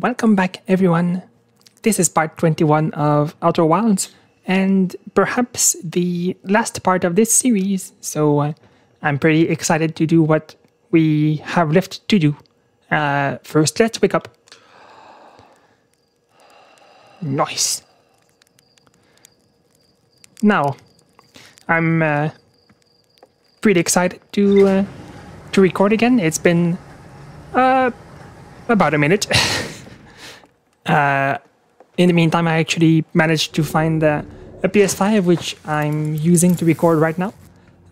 Welcome back, everyone. This is part 21 of Outer Wilds, and perhaps the last part of this series, so uh, I'm pretty excited to do what we have left to do. Uh, first, let's wake up. Nice. Now, I'm uh, pretty excited to uh, to record again. It's been uh, about a minute. uh, in the meantime, I actually managed to find uh, a PS5, which I'm using to record right now.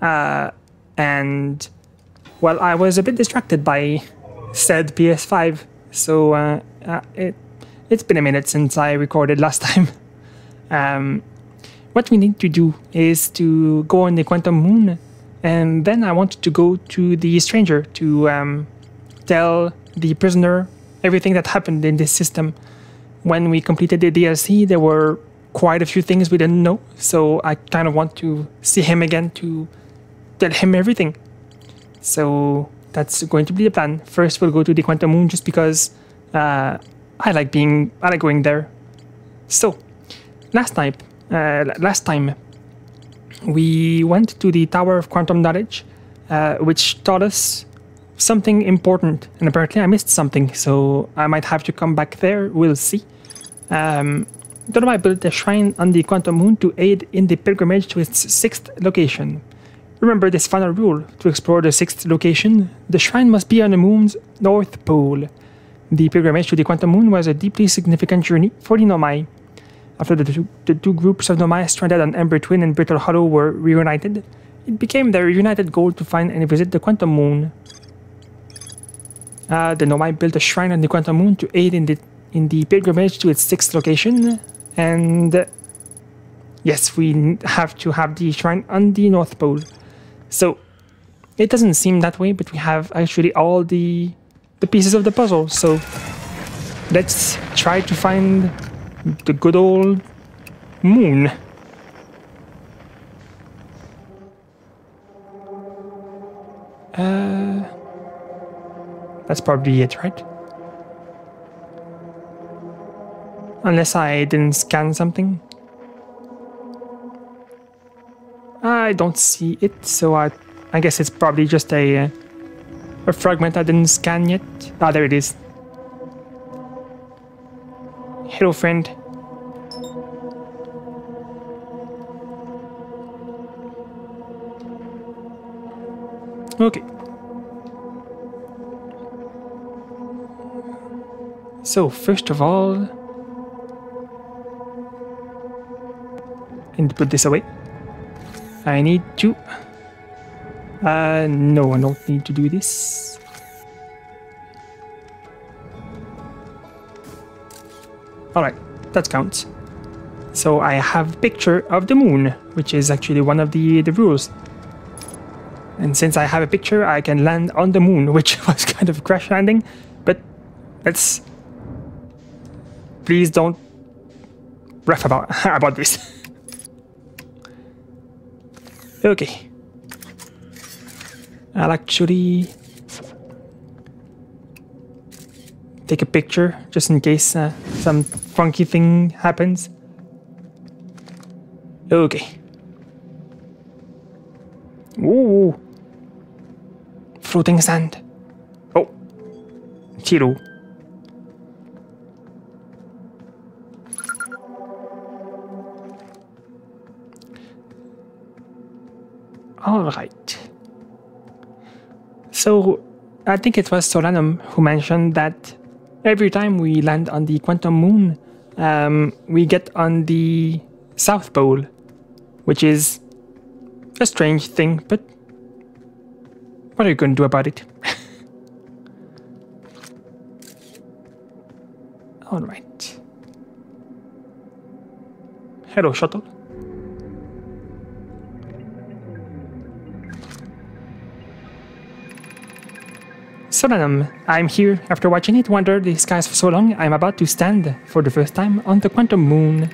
Uh, and, well, I was a bit distracted by said PS5, so uh, uh, it, it's been a minute since I recorded last time. Um, what we need to do is to go on the Quantum Moon, and then I want to go to the Stranger to um, tell the prisoner everything that happened in this system. When we completed the DLC, there were quite a few things we didn't know, so I kind of want to see him again to tell him everything. So that's going to be the plan. First, we'll go to the Quantum Moon just because uh, I like being, I like going there. So, last time, uh, last time, we went to the Tower of Quantum Knowledge, uh, which taught us something important, and apparently I missed something, so I might have to come back there. We'll see. Um, The Nomai built a shrine on the Quantum Moon to aid in the pilgrimage to its sixth location. Remember this final rule to explore the sixth location, the shrine must be on the moon's north pole. The pilgrimage to the Quantum Moon was a deeply significant journey for the Nomai. After the two, the two groups of Nomai stranded on Ember Twin and Brittle Hollow were reunited, it became their united goal to find and visit the Quantum Moon. Uh, the Nomai built a shrine on the Quantum Moon to aid in the in the pilgrimage to its sixth location, and yes, we have to have the shrine on the North Pole. So it doesn't seem that way, but we have actually all the the pieces of the puzzle. So let's try to find the good old moon. Uh, that's probably it, right? Unless I didn't scan something. I don't see it, so I, I guess it's probably just a, uh, a fragment I didn't scan yet. Ah, there it is. Hello, friend. Okay. So, first of all, Put this away. I need to... Uh, no, I don't need to do this. Alright, that counts. So I have a picture of the moon, which is actually one of the, the rules. And since I have a picture, I can land on the moon, which was kind of crash landing. But let's... Please don't ref about, about this. Okay. I'll actually take a picture just in case uh, some funky thing happens. Okay. Ooh. Floating sand. Oh. Chiro. All right. So, I think it was Solanum who mentioned that every time we land on the quantum moon, um, we get on the South Pole, which is a strange thing, but what are you going to do about it? All right. Hello, shuttle. Solanum, I'm here after watching it wander the skies for so long, I'm about to stand for the first time on the quantum moon.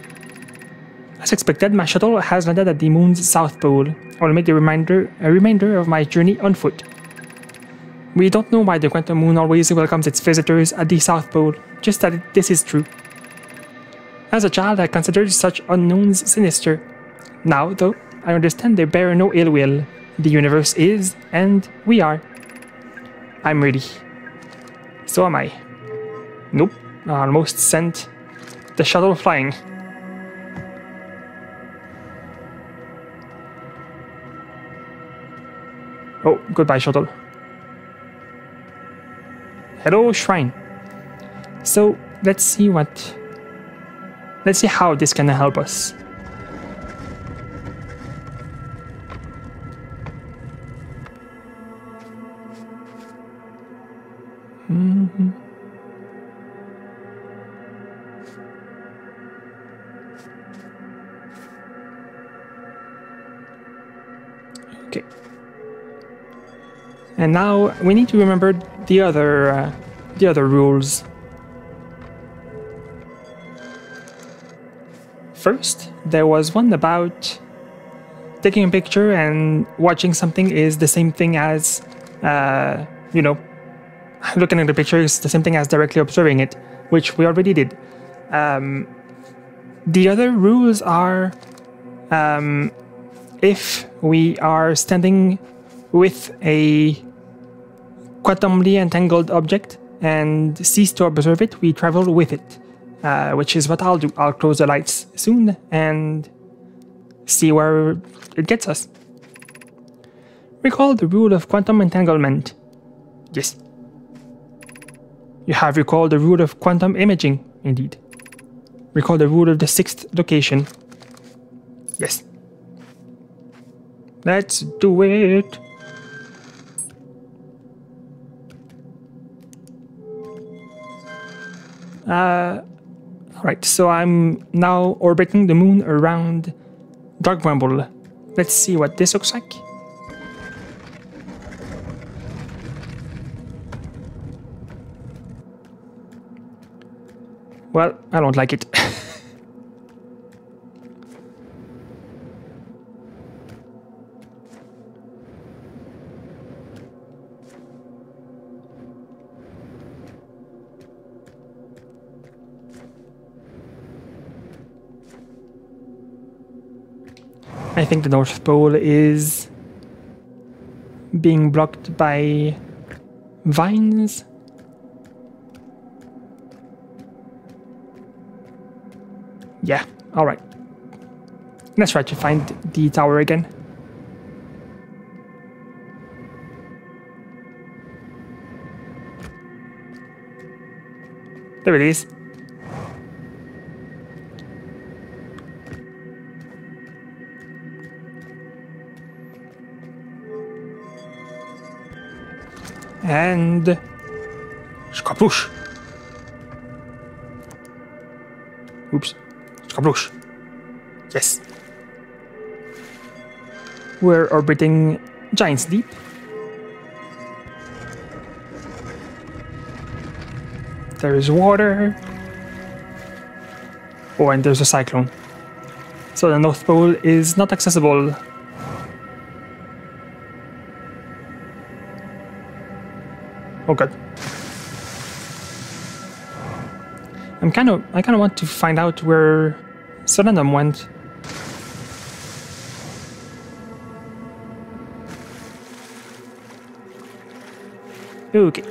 As expected, my shuttle has landed at the moon's south pole. I will make the reminder, a remainder of my journey on foot. We don't know why the Quantum Moon always welcomes its visitors at the South Pole, just that this is true. As a child, I considered such unknowns sinister. Now, though, I understand they bear no ill will. The universe is, and we are. I'm ready. So am I. Nope, I almost sent the shuttle flying. Oh, goodbye, shuttle. Hello, shrine. So, let's see what... Let's see how this can help us. Okay. And now we need to remember the other uh, the other rules. First, there was one about taking a picture and watching something is the same thing as, uh, you know, looking at the picture is the same thing as directly observing it, which we already did. Um, the other rules are um, if we are standing with a quantumly entangled object and cease to observe it, we travel with it, uh, which is what I'll do. I'll close the lights soon and see where it gets us. Recall the rule of quantum entanglement. Yes. You have recalled the rule of quantum imaging, indeed. Recall the rule of the sixth location. Yes. Let's do it. Uh, Alright, so I'm now orbiting the moon around Dark Bramble. Let's see what this looks like. Well, I don't like it. I think the North Pole is being blocked by vines. Yeah, alright. Let's try to find the tower again. There it is. And... Skaplush! Oops. Skaplush. Yes. We're orbiting Giant's Deep. There is water. Oh, and there's a cyclone. So the North Pole is not accessible Oh god. I'm kind of I kind of want to find out where Solanum went. Okay.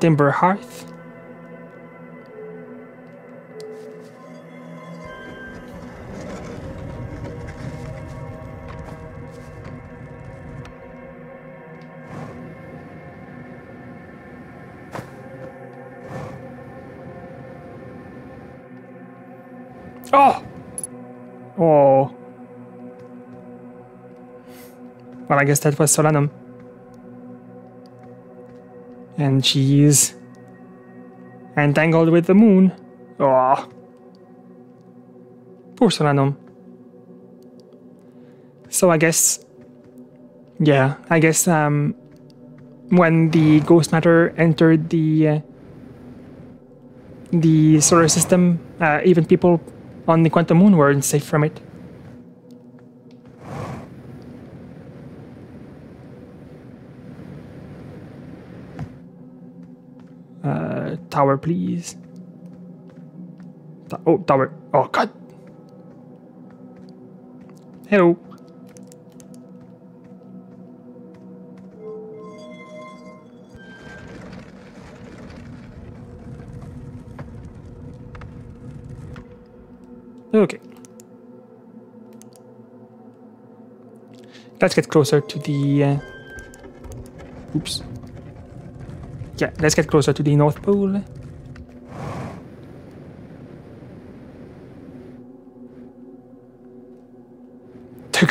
Timber Hearth. I guess that was Solanum and she's entangled with the moon. Oh, poor Solanum. So I guess, yeah, I guess um, when the ghost matter entered the uh, the solar system, uh, even people on the quantum moon weren't safe from it. Uh, tower, please. oh, tower. Oh, God. Hello. Okay. Let's get closer to the... Uh, oops. Yeah, let's get closer to the North Pole.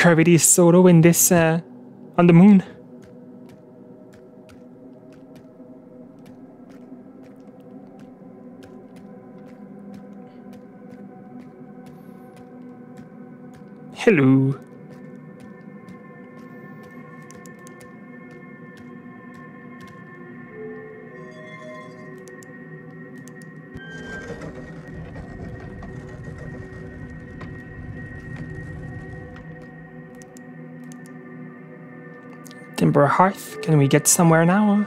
Gravity is so low in this... Uh, on the moon. Hearth. Can we get somewhere now?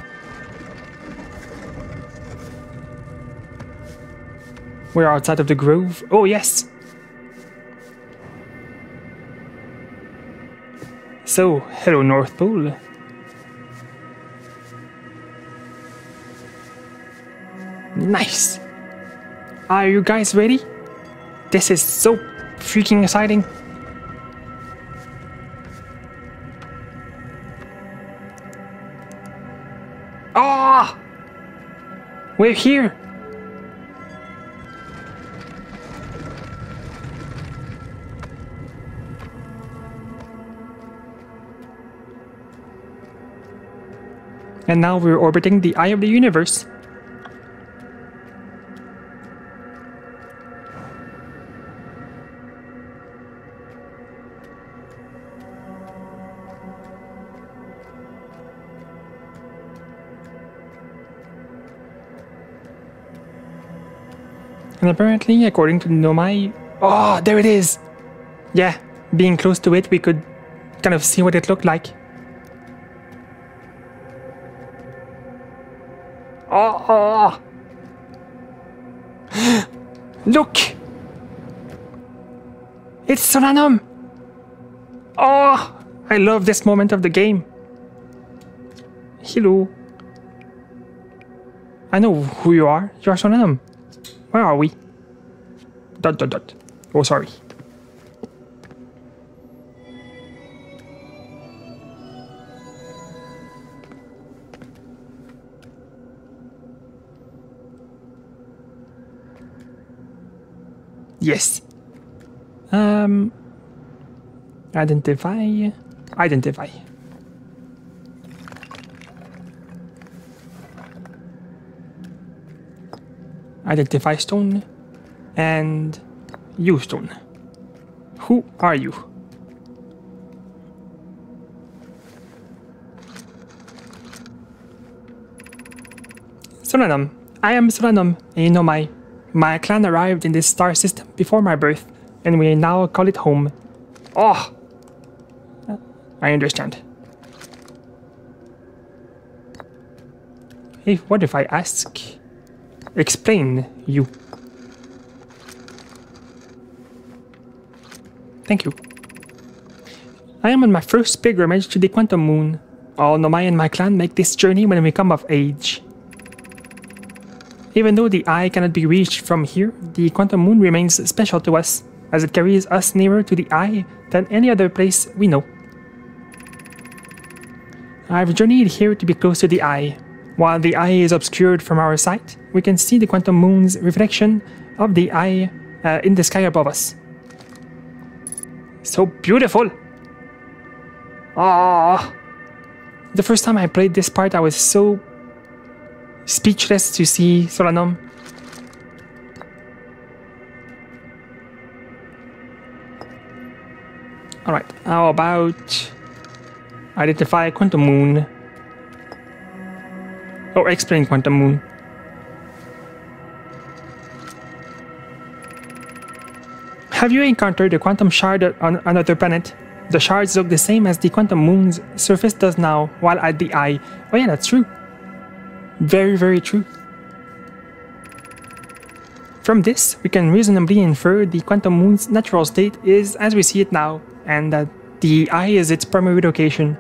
We're outside of the grove. Oh, yes. So, hello North Pole. Nice! Are you guys ready? This is so freaking exciting. We're here! And now we're orbiting the eye of the universe. And apparently, according to Nomai... Oh, there it is! Yeah, being close to it, we could kind of see what it looked like. Oh! Look! It's Solanum! Oh! I love this moment of the game. Hello. I know who you are. You are Solanum. Where are we? Dot dot dot. Oh, sorry. Yes. Um. Identify. Identify. Identify stone. And you stone. Who are you? Solanum. I am Solanum, and you know my my clan arrived in this star system before my birth, and we now call it home. Oh! I understand. Hey, what if I ask? Explain, you. Thank you. I am on my first pilgrimage to the Quantum Moon. All Nomai and my clan make this journey when we come of age. Even though the eye cannot be reached from here, the quantum moon remains special to us, as it carries us nearer to the eye than any other place we know. I've journeyed here to be close to the eye. While the eye is obscured from our sight, we can see the quantum moon's reflection of the eye uh, in the sky above us. So beautiful! Ah! The first time I played this part, I was so speechless to see Solanum. Alright, how about identify quantum moon? Or explain quantum moon. Have you encountered a quantum shard on another planet? The shards look the same as the quantum moon's surface does now, while at the eye. Oh yeah, that's true. Very, very true. From this, we can reasonably infer the quantum moon's natural state is as we see it now, and that the eye is its primary location.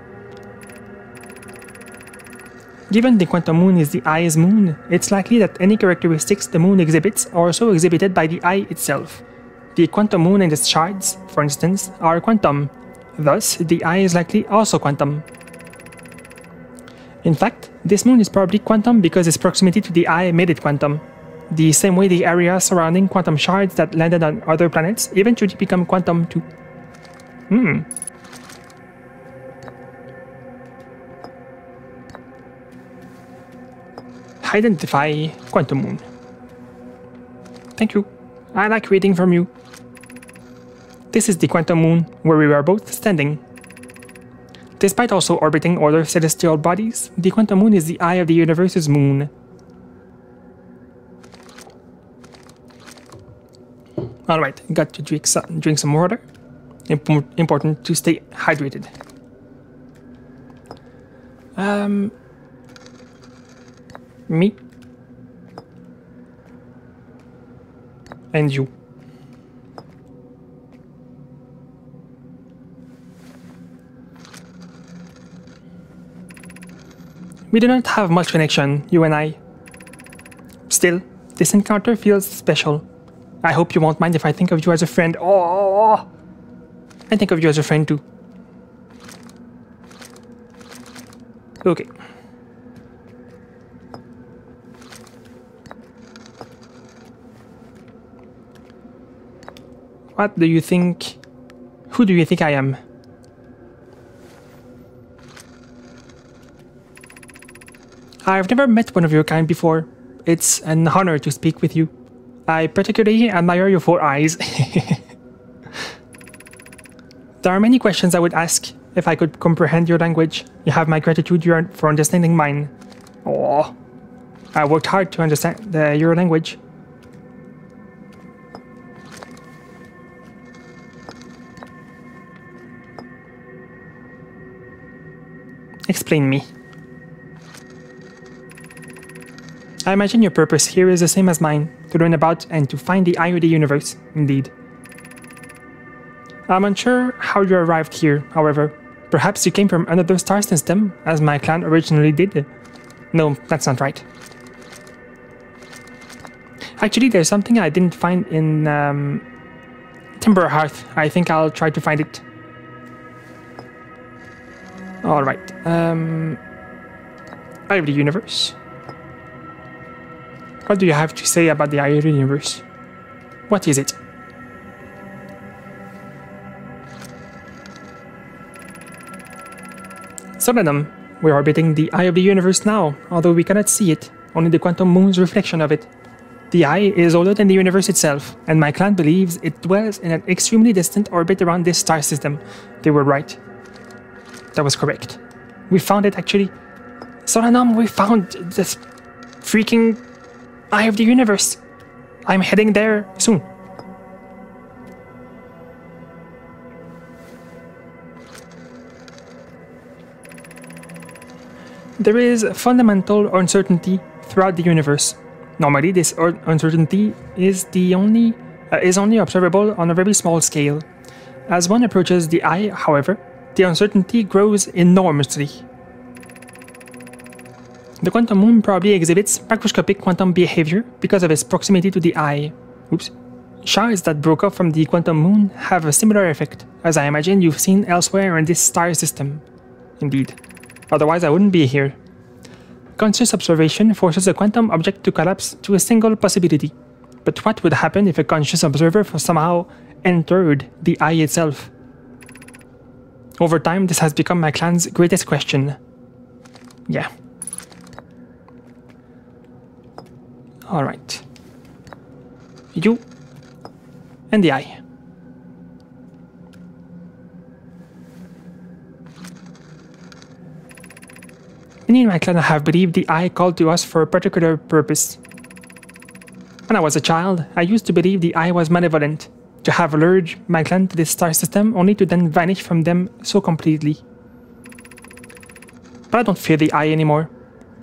Given the quantum moon is the eye's moon, it's likely that any characteristics the moon exhibits are also exhibited by the eye itself. The quantum moon and its shards, for instance, are quantum. Thus, the eye is likely also quantum. In fact, this moon is probably quantum because its proximity to the eye made it quantum. The same way the area surrounding quantum shards that landed on other planets eventually become quantum too. Hmm. Identify quantum moon. Thank you. I like reading from you. This is the quantum moon, where we are both standing. Despite also orbiting other celestial bodies, the quantum moon is the eye of the universe's moon. Alright, got to drink some, drink some water. Imp important to stay hydrated. Um, me. And you. We do not have much connection, you and I. Still, this encounter feels special. I hope you won't mind if I think of you as a friend. Oh, I think of you as a friend too. Okay. What do you think? Who do you think I am? I've never met one of your kind before. It's an honor to speak with you. I particularly admire your four eyes. there are many questions I would ask if I could comprehend your language. You have my gratitude for understanding mine. Oh, I worked hard to understand the, your language. Explain me. I imagine your purpose here is the same as mine, to learn about and to find the Eye of the universe, indeed. I'm unsure how you arrived here, however. Perhaps you came from another star system, as my clan originally did. No, that's not right. Actually, there's something I didn't find in um, Timber Hearth. I think I'll try to find it. Alright. Um, Eye of the Universe. What do you have to say about the Eye of the Universe? What is it? Solanum, we're orbiting the Eye of the Universe now, although we cannot see it, only the quantum moon's reflection of it. The Eye is older than the universe itself, and my clan believes it dwells in an extremely distant orbit around this star system. They were right. That was correct. We found it actually. Solanum, we found this freaking Eye of the Universe. I'm heading there soon. There is fundamental uncertainty throughout the universe. Normally, this uncertainty is the only uh, is only observable on a very small scale. As one approaches the eye, however, the uncertainty grows enormously. The quantum moon probably exhibits macroscopic quantum behavior because of its proximity to the eye. Oops. Shards that broke off from the quantum moon have a similar effect, as I imagine you've seen elsewhere in this star system. Indeed. Otherwise I wouldn't be here. Conscious observation forces a quantum object to collapse to a single possibility. But what would happen if a conscious observer somehow entered the eye itself? Over time, this has become my clan's greatest question. Yeah. All right. You and the eye. Many in my clan have believed the eye called to us for a particular purpose. When I was a child, I used to believe the eye was malevolent, to have lured my clan to this star system only to then vanish from them so completely. But I don't fear the eye anymore.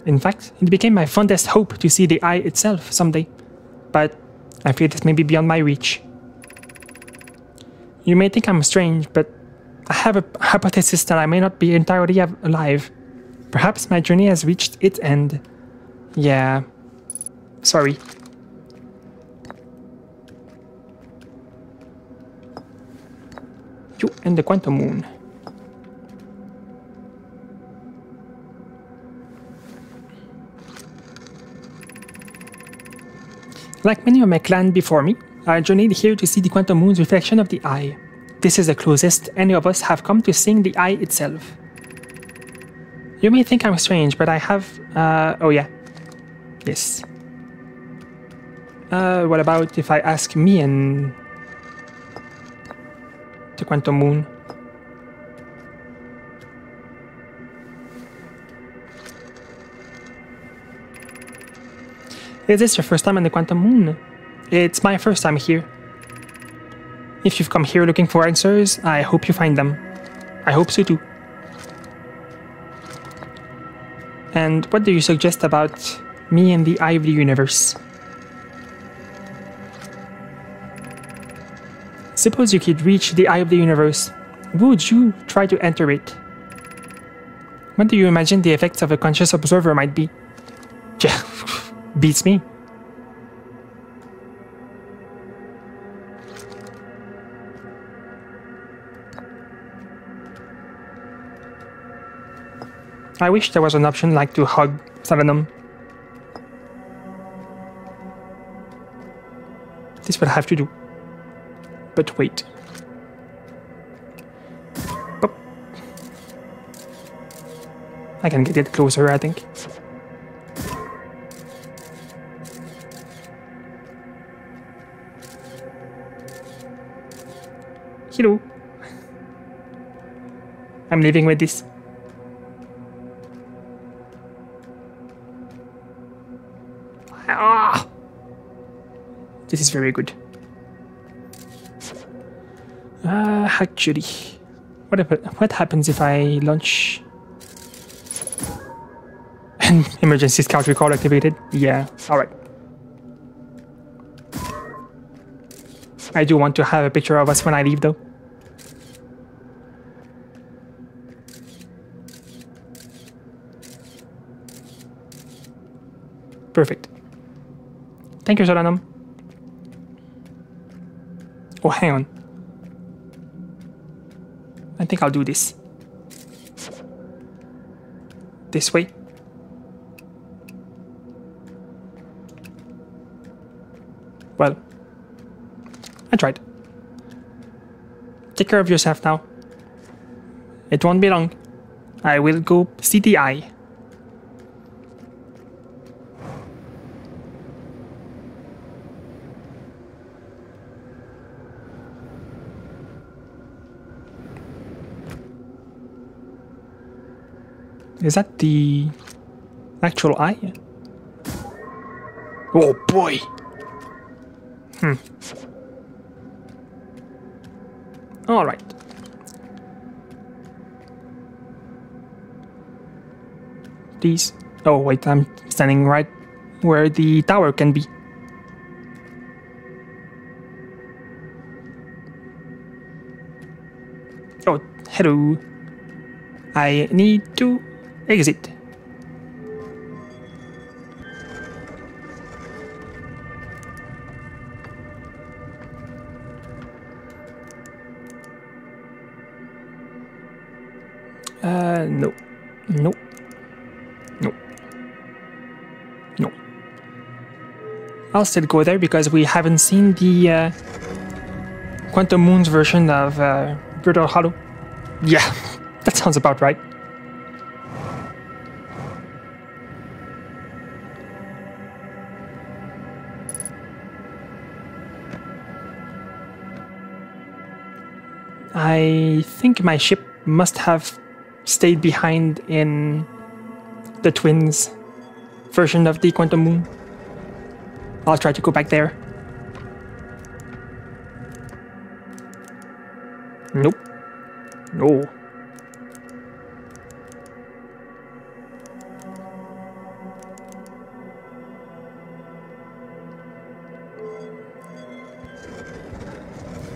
In fact, it became my fondest hope to see the eye itself someday. But I fear this may be beyond my reach. You may think I'm strange, but I have a hypothesis that I may not be entirely alive. Perhaps my journey has reached its end. Yeah. Sorry. You and the quantum moon. Like many of my clan before me, I journeyed here to see the quantum moon's reflection of the eye. This is the closest any of us have come to seeing the eye itself. You may think I'm strange, but I have. Uh, oh, yeah. Yes. Uh, what about if I ask me and. The quantum moon? Is this your first time on the Quantum Moon? It's my first time here. If you've come here looking for answers, I hope you find them. I hope so too. And what do you suggest about me and the the Universe? Suppose you could reach the Eye of the Universe. Would you try to enter it? What do you imagine the effects of a conscious observer might be? Yeah, beats me. I wish there was an option like to hug Solanum. This will have to do. But wait. I can get it closer, I think. Hello. I'm living with this. Ah! This is very good. Uh, actually, what, what happens if I launch an emergency scout recall activated? Yeah, alright. I do want to have a picture of us when I leave though. Perfect. Thank you, Solanum. Oh, hang on. I think I'll do this. This way. Well, I tried. Take care of yourself now. It won't be long. I will go see the eye. Is that the actual eye? Oh boy! Hmm. Alright. These. Oh, wait, I'm standing right where the tower can be. Oh, hello. I need to exit. Uh, no. No. No. No. I'll still go there because we haven't seen the uh, Quantum Moon's version of uh, Brittle Hollow. Yeah, that sounds about right. I think my ship must have stayed behind in the twins version of the Quantum Moon. I'll try to go back there. Nope. No.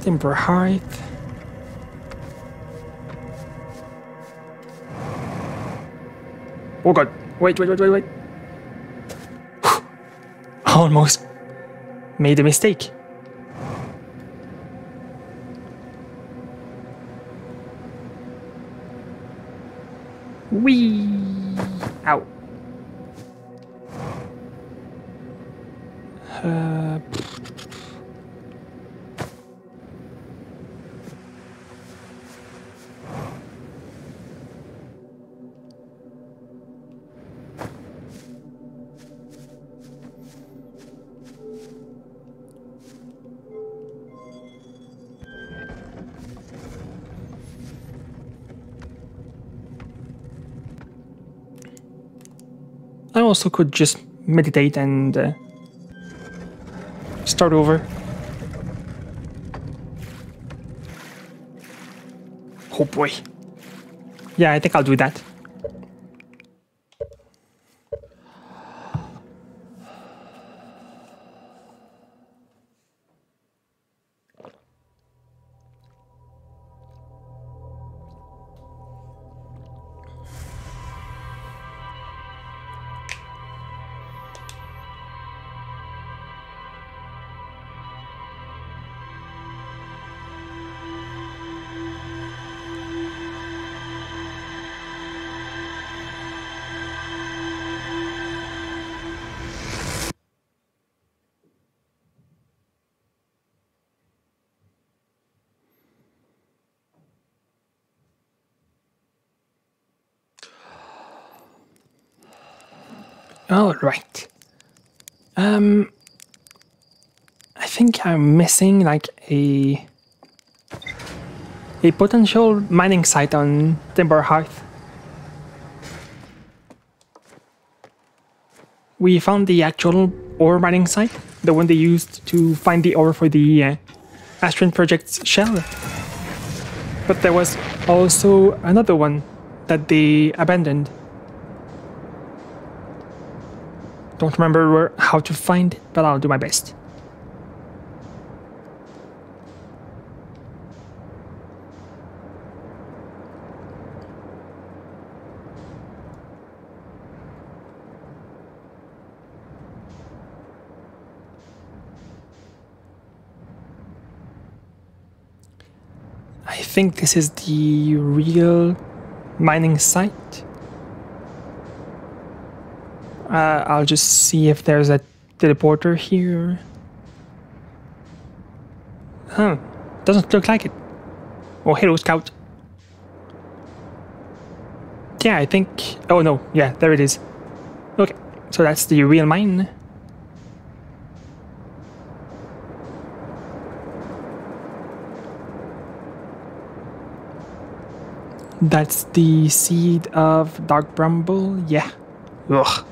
Timber Hearth. Oh god. Wait, wait, wait, wait, wait. Almost made a mistake. Also could just meditate and uh, start over. Oh boy. Yeah, I think I'll do that. All right. Um, I think I'm missing like a a potential mining site on Timber Hearth. We found the actual ore mining site, the one they used to find the ore for the uh, Ash Twin Project's shell. But there was also another one that they abandoned. Don't remember where, how to find but I'll do my best. I think this is the real mining site. Uh, I'll just see if there's a teleporter here. Huh. Doesn't look like it. Oh, hello, scout. Yeah, I think... Oh, no. Yeah, there it is. Okay, so that's the real mine. That's the seed of Dark Bramble? Yeah. Ugh.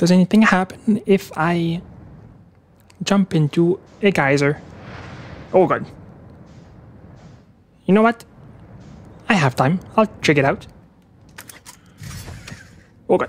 Does anything happen if I jump into a geyser? Oh god. You know what? I have time. I'll check it out. Oh god.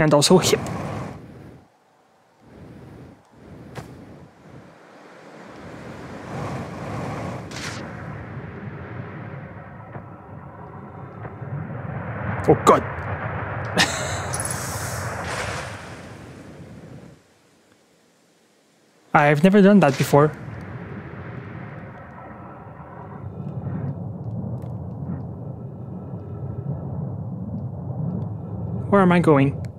and also here. Oh god! I've never done that before. Where am I going?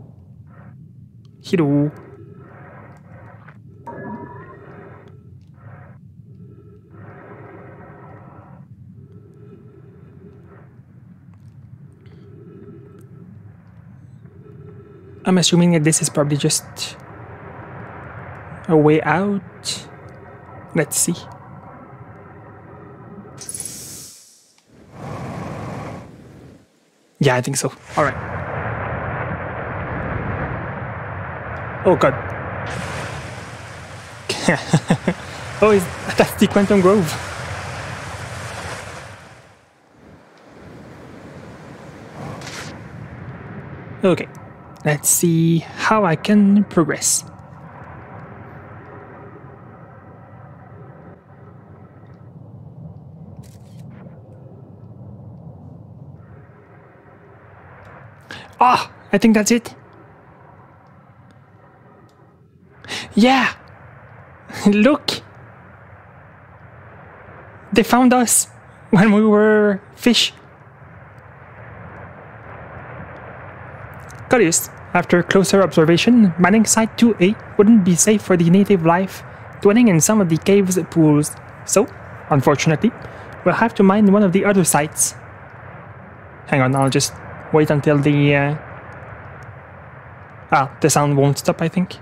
I'm assuming that this is probably just a way out. Let's see. Yeah, I think so. All right. Oh god. oh, is that's the Quantum Grove. Okay, let's see how I can progress. Ah, I think that's it. Yeah! Look! They found us when we were fish. Curious, after closer observation, mining Site 2A wouldn't be safe for the native life dwelling in some of the cave's pools. So, unfortunately, we'll have to mine one of the other sites. Hang on, I'll just wait until the... Uh... Ah, the sound won't stop, I think.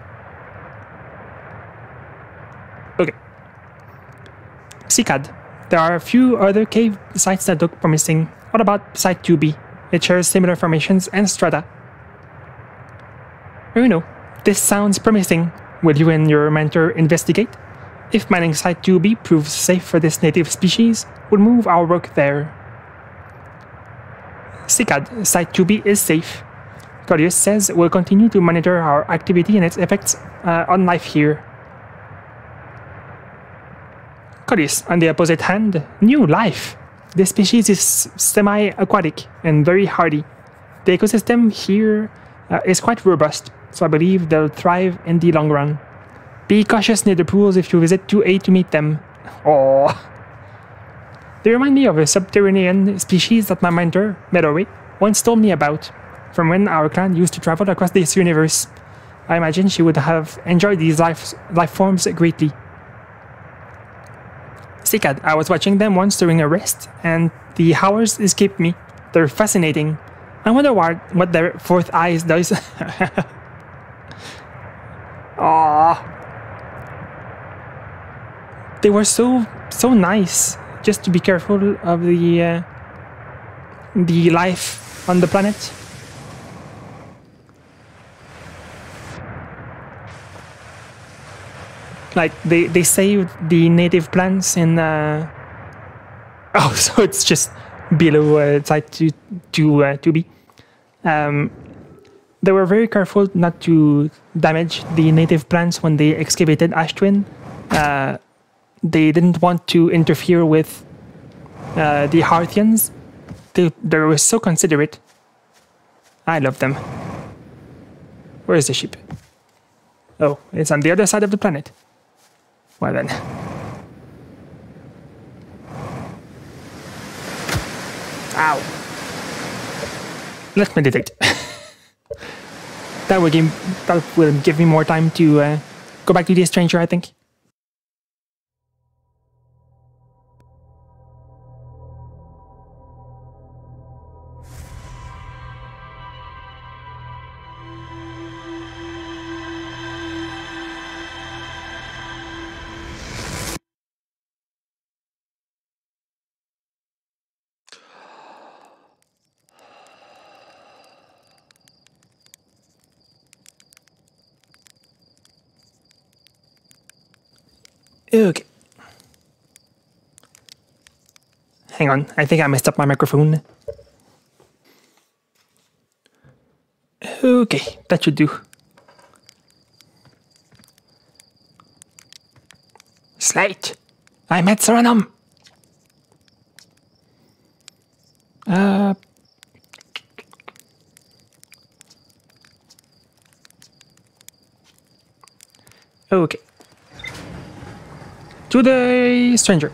Cycad. There are a few other cave sites that look promising. What about Site 2B? It shares similar formations and strata. Know, this sounds promising. Will you and your mentor investigate? If mining Site 2B proves safe for this native species, we'll move our work there. Cycad, Site 2B is safe. Coleus says we'll continue to monitor our activity and its effects uh, on life here. On the opposite hand, new life. This species is semi-aquatic and very hardy. The ecosystem here uh, is quite robust, so I believe they'll thrive in the long run. Be cautious near the pools if you visit 2A to meet them. Oh. They remind me of a subterranean species that my mentor, Melorae, once told me about, from when our clan used to travel across this universe. I imagine she would have enjoyed these life, life forms greatly. Cycad, I was watching them once during a rest, and the hours escaped me. They're fascinating. I wonder what, what their fourth eyes does. Aww. They were so, so nice just to be careful of the uh, the life on the planet. Like they they saved the native plants in. Uh... Oh, so it's just below uh, site to to uh, to be. Um, they were very careful not to damage the native plants when they excavated Ash Twin. Uh, they didn't want to interfere with uh, the Hearthians. They, they were so considerate. I love them. Where is the ship? Oh, it's on the other side of the planet. Well then. Ow. Let's meditate. that will give that will give me more time to uh, go back to the stranger, I think. Okay. Hang on, I think I messed up my microphone. Okay, that should do. Slate! I'm at Serenum! Uh... Okay to the stranger.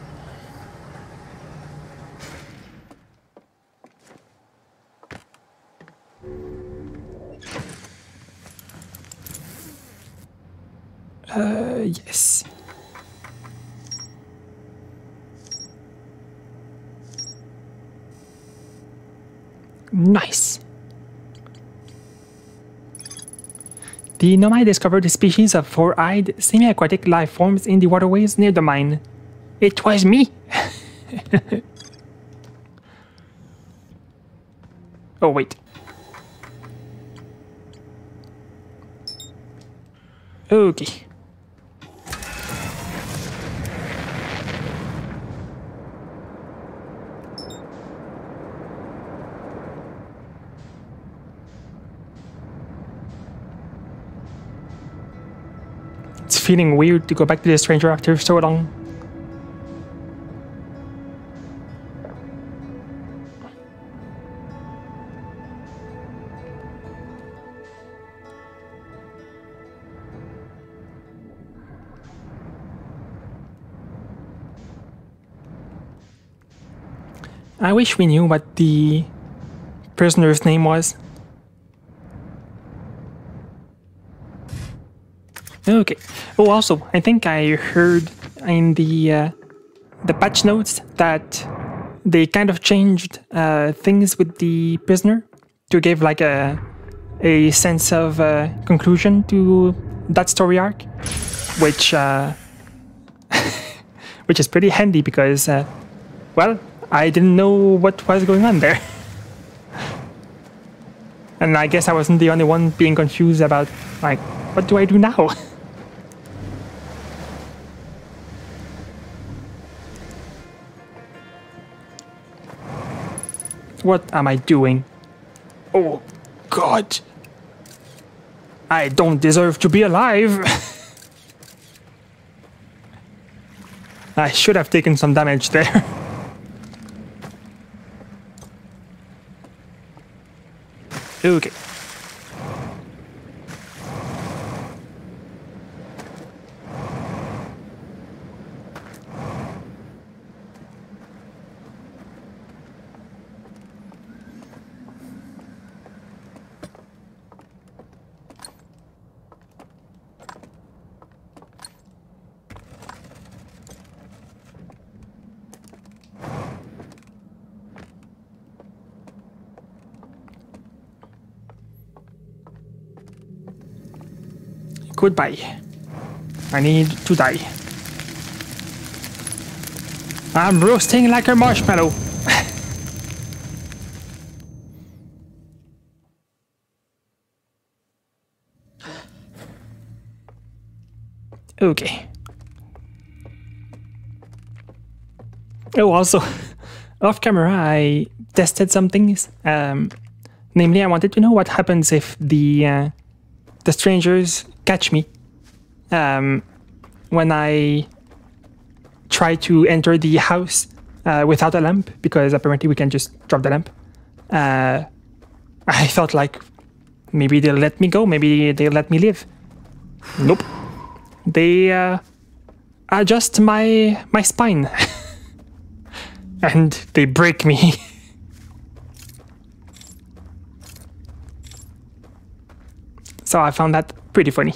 Uh, yes. Nice. The Nomai discovered a species of four-eyed, semi-aquatic life forms in the waterways near the mine. It was me! oh, wait. Okay. Feeling weird to go back to the stranger after so long. I wish we knew what the prisoner's name was. Okay. Oh, also, I think I heard in the uh, the patch notes that they kind of changed uh, things with the prisoner to give like a a sense of uh, conclusion to that story arc, which uh, which is pretty handy because, uh, well, I didn't know what was going on there. And I guess I wasn't the only one being confused about, like, what do I do now? what am I doing? Oh, God. I don't deserve to be alive. I should have taken some damage there. Okay. Goodbye. I need to die. I'm roasting like a marshmallow. okay. Oh, also, off camera, I tested some things. Um, namely, I wanted to know what happens if the uh, the strangers catch me um, when I try to enter the house uh, without a lamp because apparently we can just drop the lamp. Uh, I thought like maybe they'll let me go, maybe they'll let me live. Nope. They uh, adjust my my spine and they break me. so I found that pretty funny.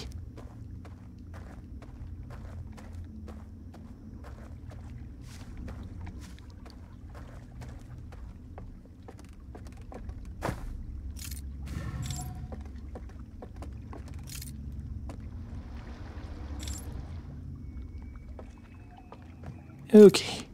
Okay.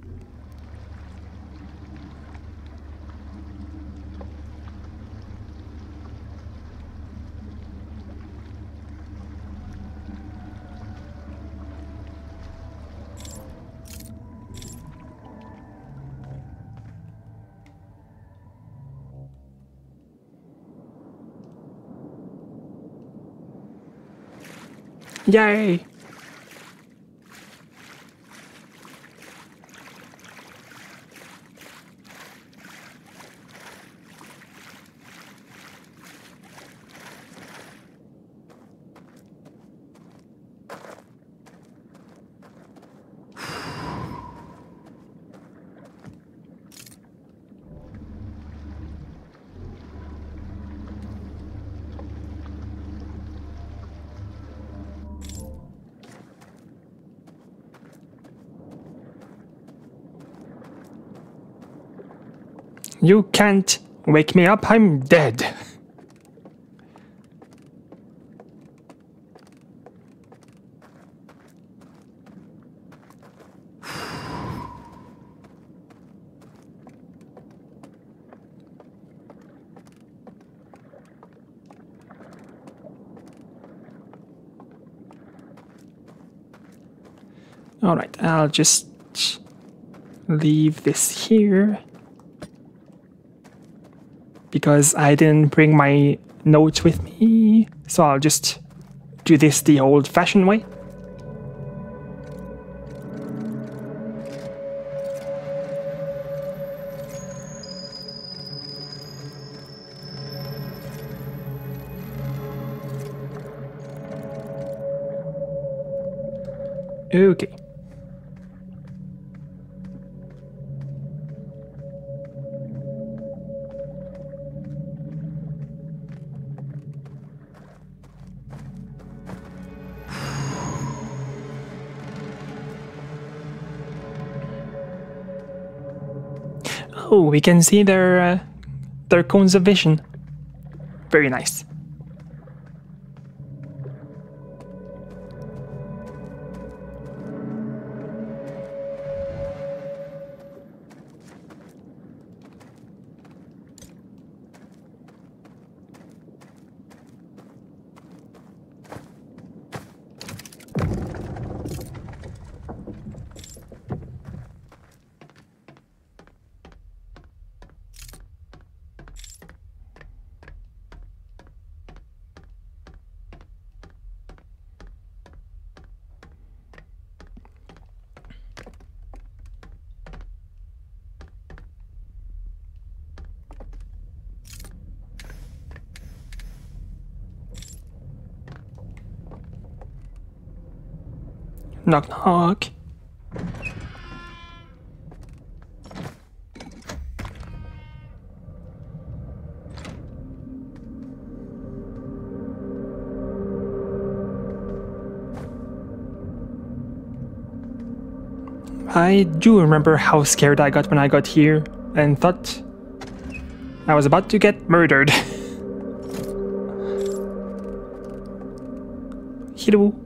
Yay! You can't wake me up, I'm dead. Alright, I'll just leave this here because I didn't bring my notes with me, so I'll just do this the old fashioned way. Can see their uh, their cones of vision. Very nice. Knock knock. I do remember how scared I got when I got here and thought I was about to get murdered. Hello.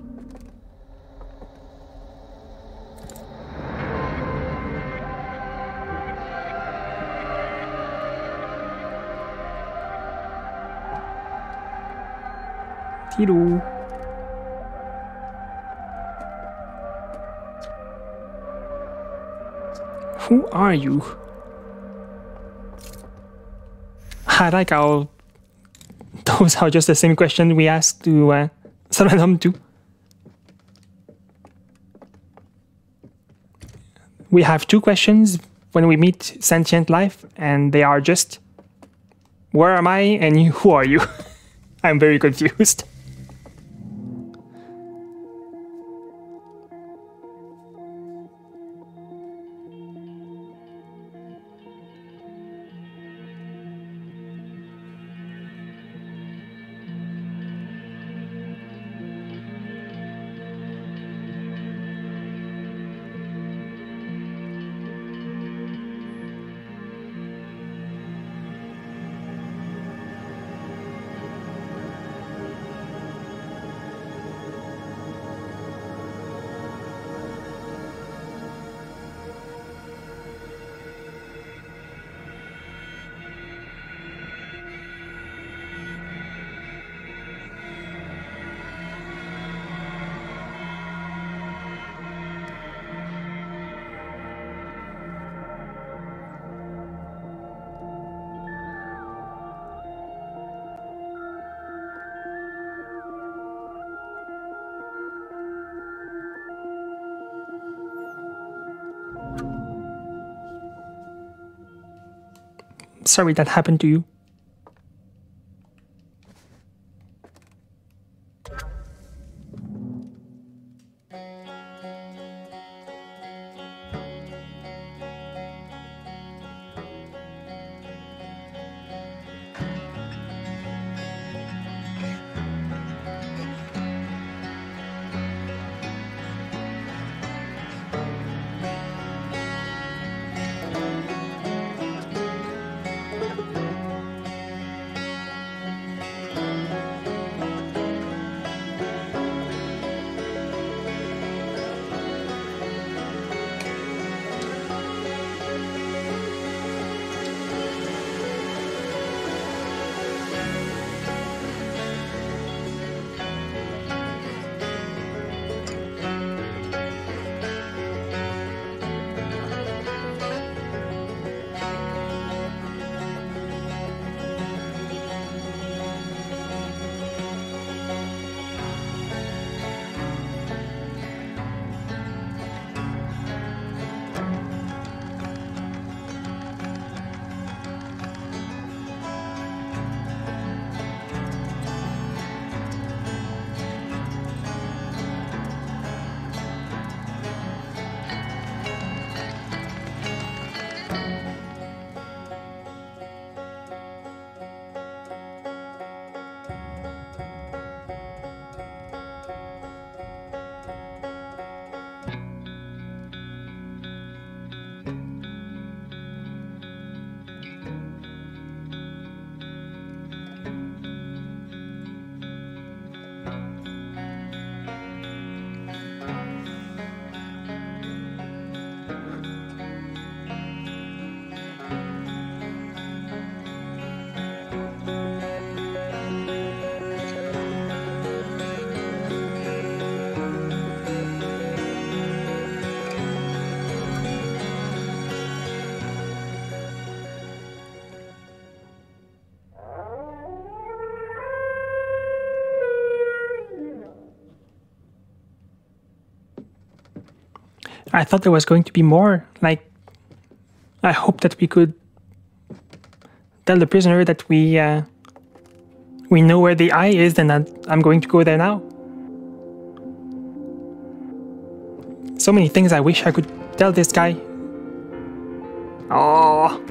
Hello. Who are you? I like how those are just the same question we asked to uh, Solanum too. We have two questions when we meet sentient life, and they are just, where am I and who are you? I'm very confused. Sorry that happened to you. I thought there was going to be more. Like, I hope that we could tell the prisoner that we uh, we know where the eye is and that I'm going to go there now. So many things I wish I could tell this guy. Oh.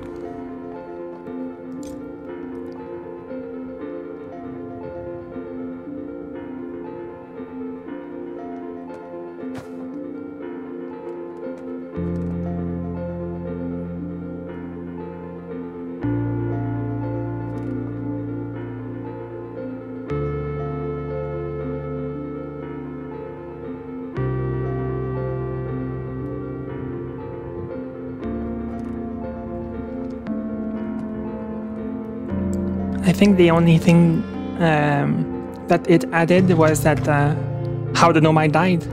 Think the only thing um, that it added was that uh, how the Nomai died.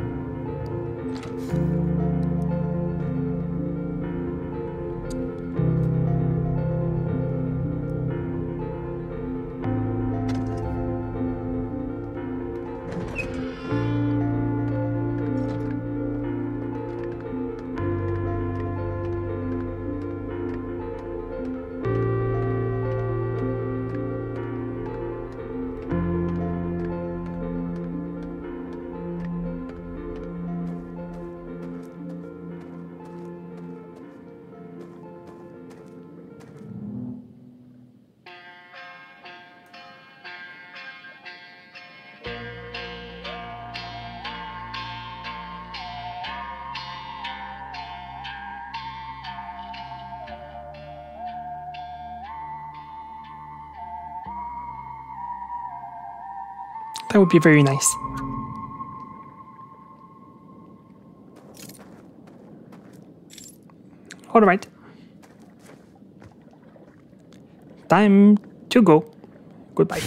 That would be very nice. All right. Time to go. Goodbye.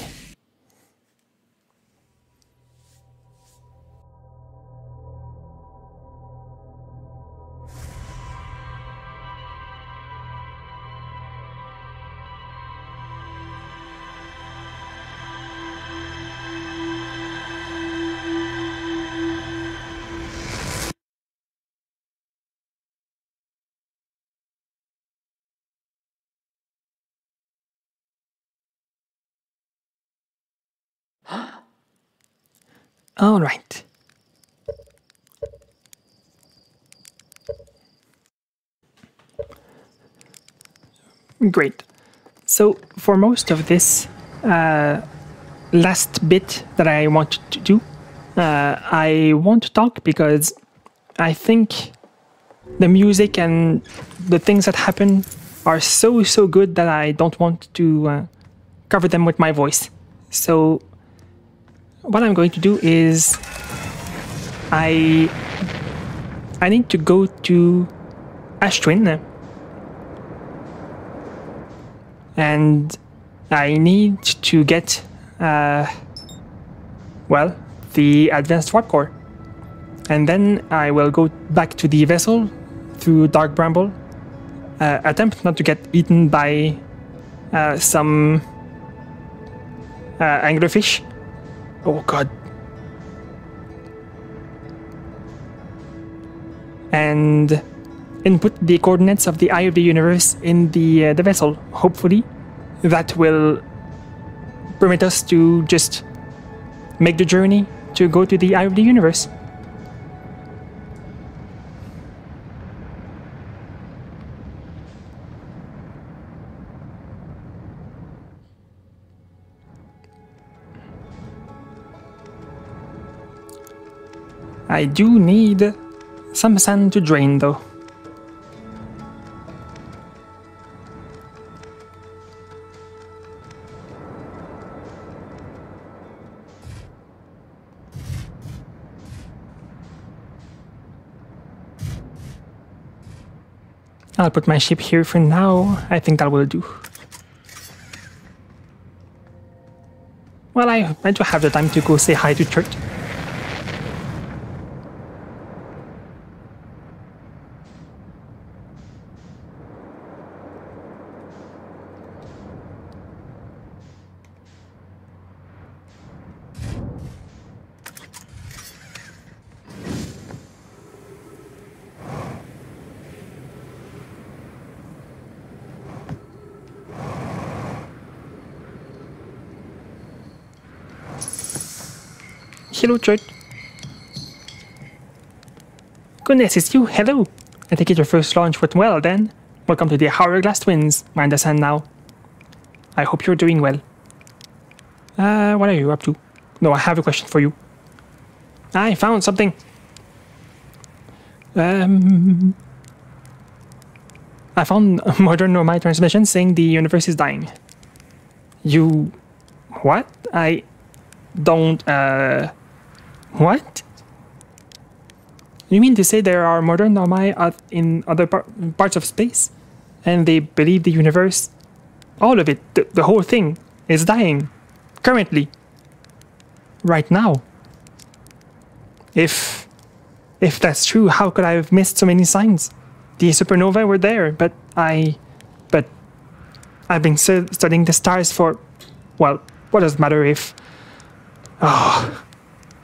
All right. Great. So for most of this uh, last bit that I want to do, uh, I want to talk because I think the music and the things that happen are so so good that I don't want to uh, cover them with my voice. So what I'm going to do is I I need to go to Ash Twin and I need to get uh, well the advanced warp core. And then I will go back to the vessel through Dark Bramble uh, attempt not to get eaten by uh, some uh, anglerfish Oh god. And input the coordinates of the eye of the universe in the uh, the vessel. Hopefully, that will permit us to just make the journey to go to the eye of the universe. I do need some sand to drain though. I'll put my ship here for now. I think that will do. Well, I, I do have the time to go say hi to Chert. Hello, Chert. Goodness, it's you. Hello. I think your first launch went well then. Welcome to the Hourglass Twins. I understand now. I hope you're doing well. Uh, what are you up to? No, I have a question for you. I found something. Um, I found a modern Nomai transmission saying the universe is dying. You. What? I don't. Uh. What? You mean to say there are modern Nomai in other par- parts of space? And they believe the universe, all of it, the, the whole thing, is dying. Currently. Right now. If. If that's true, how could I have missed so many signs? The supernovae were there, but I. But. I've been stu- studying the stars for. Well, what does it matter if. Oh.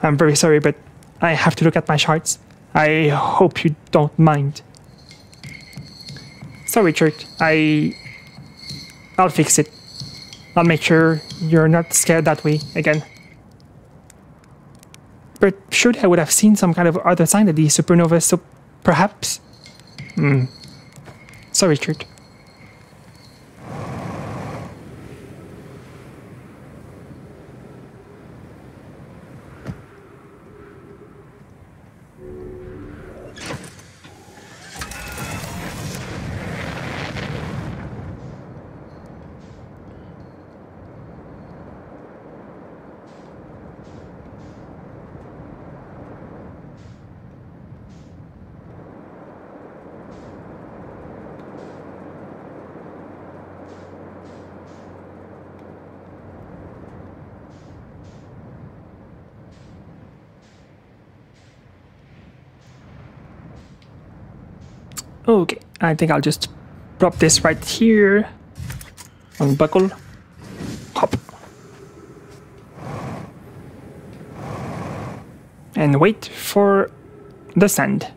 I'm very sorry, but I have to look at my charts. I hope you don't mind. Sorry, Chert. I. I'll fix it. I'll make sure you're not scared that way again. But surely I would have seen some kind of other sign of the supernova, so perhaps. Hmm. Sorry, Chert. Okay, I think I'll just drop this right here. Unbuckle. Hop. And wait for the sand.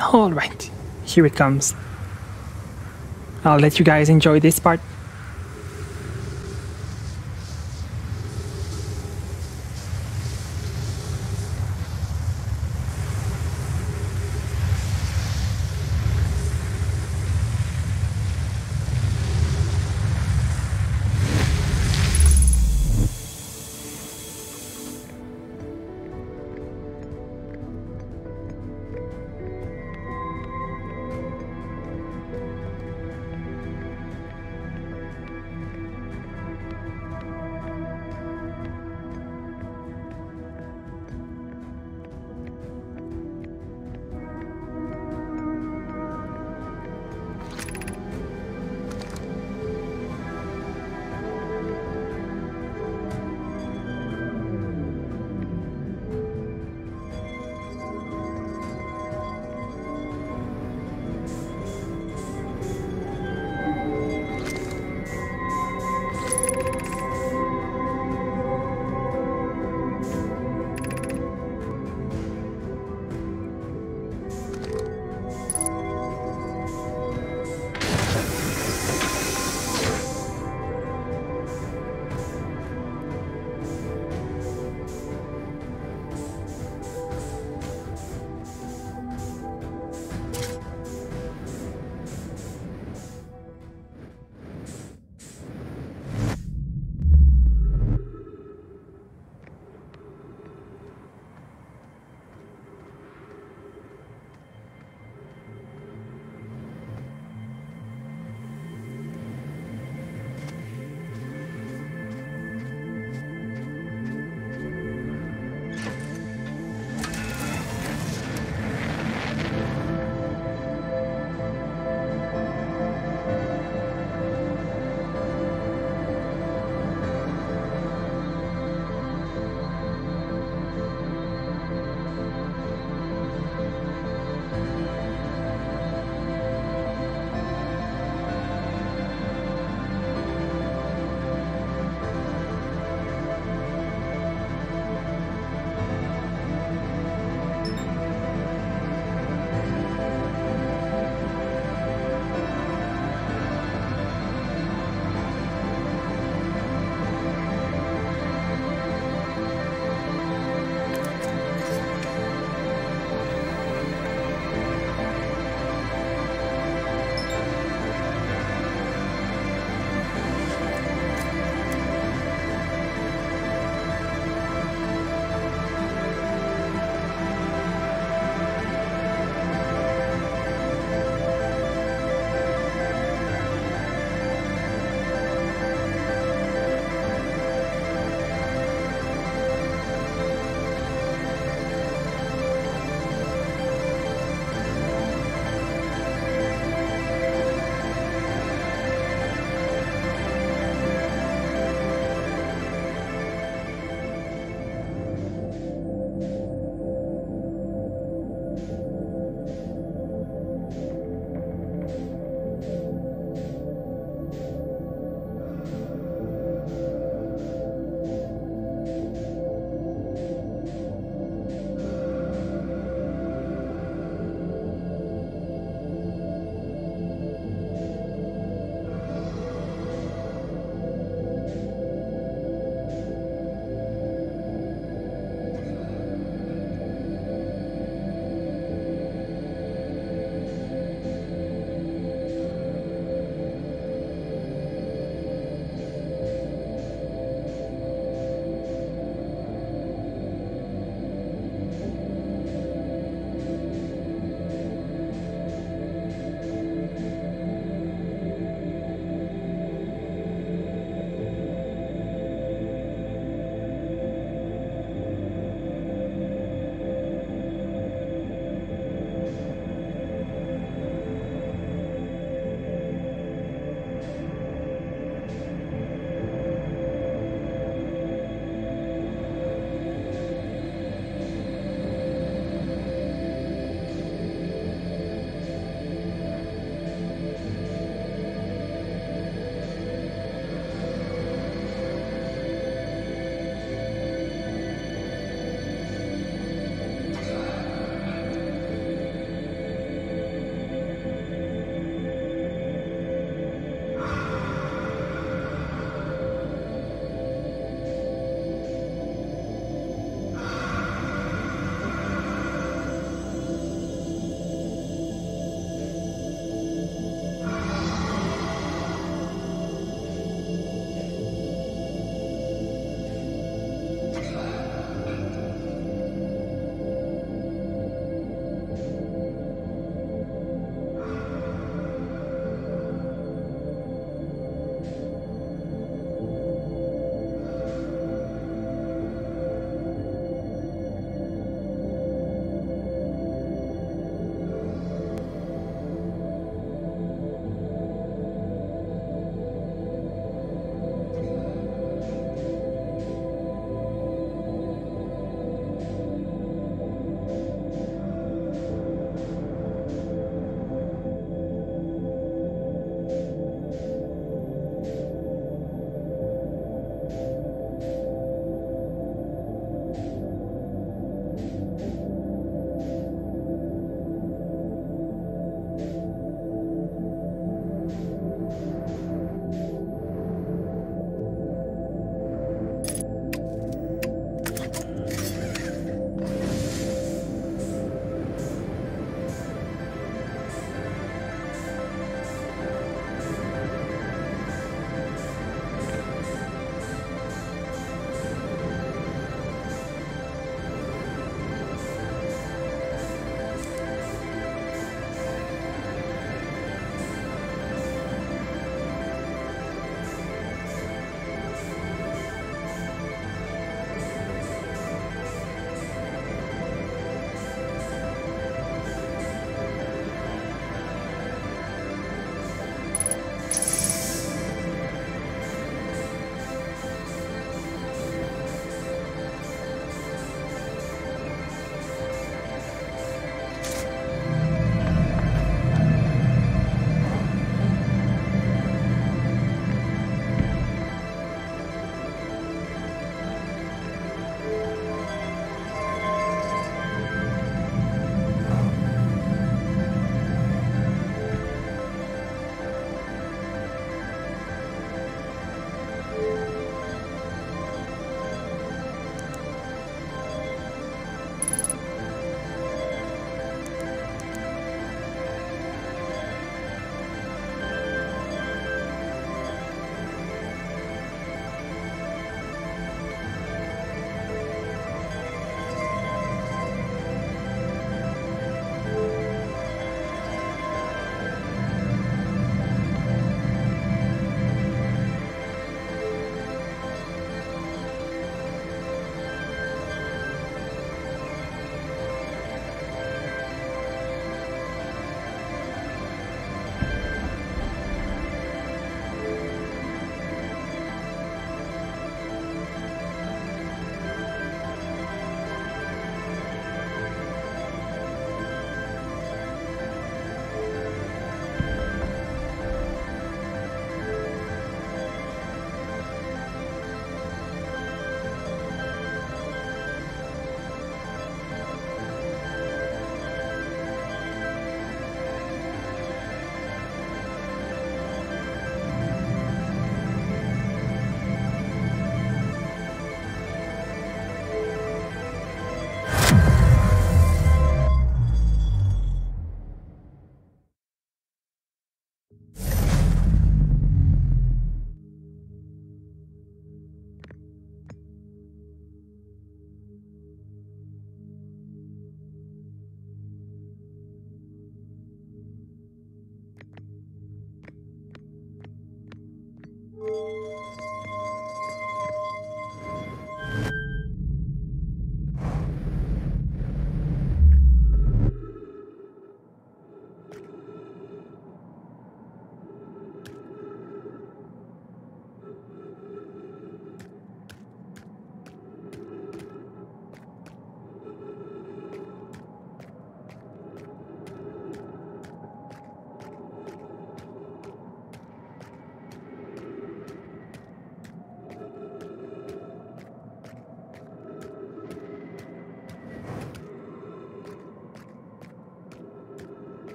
Alright, here it comes. I'll let you guys enjoy this part.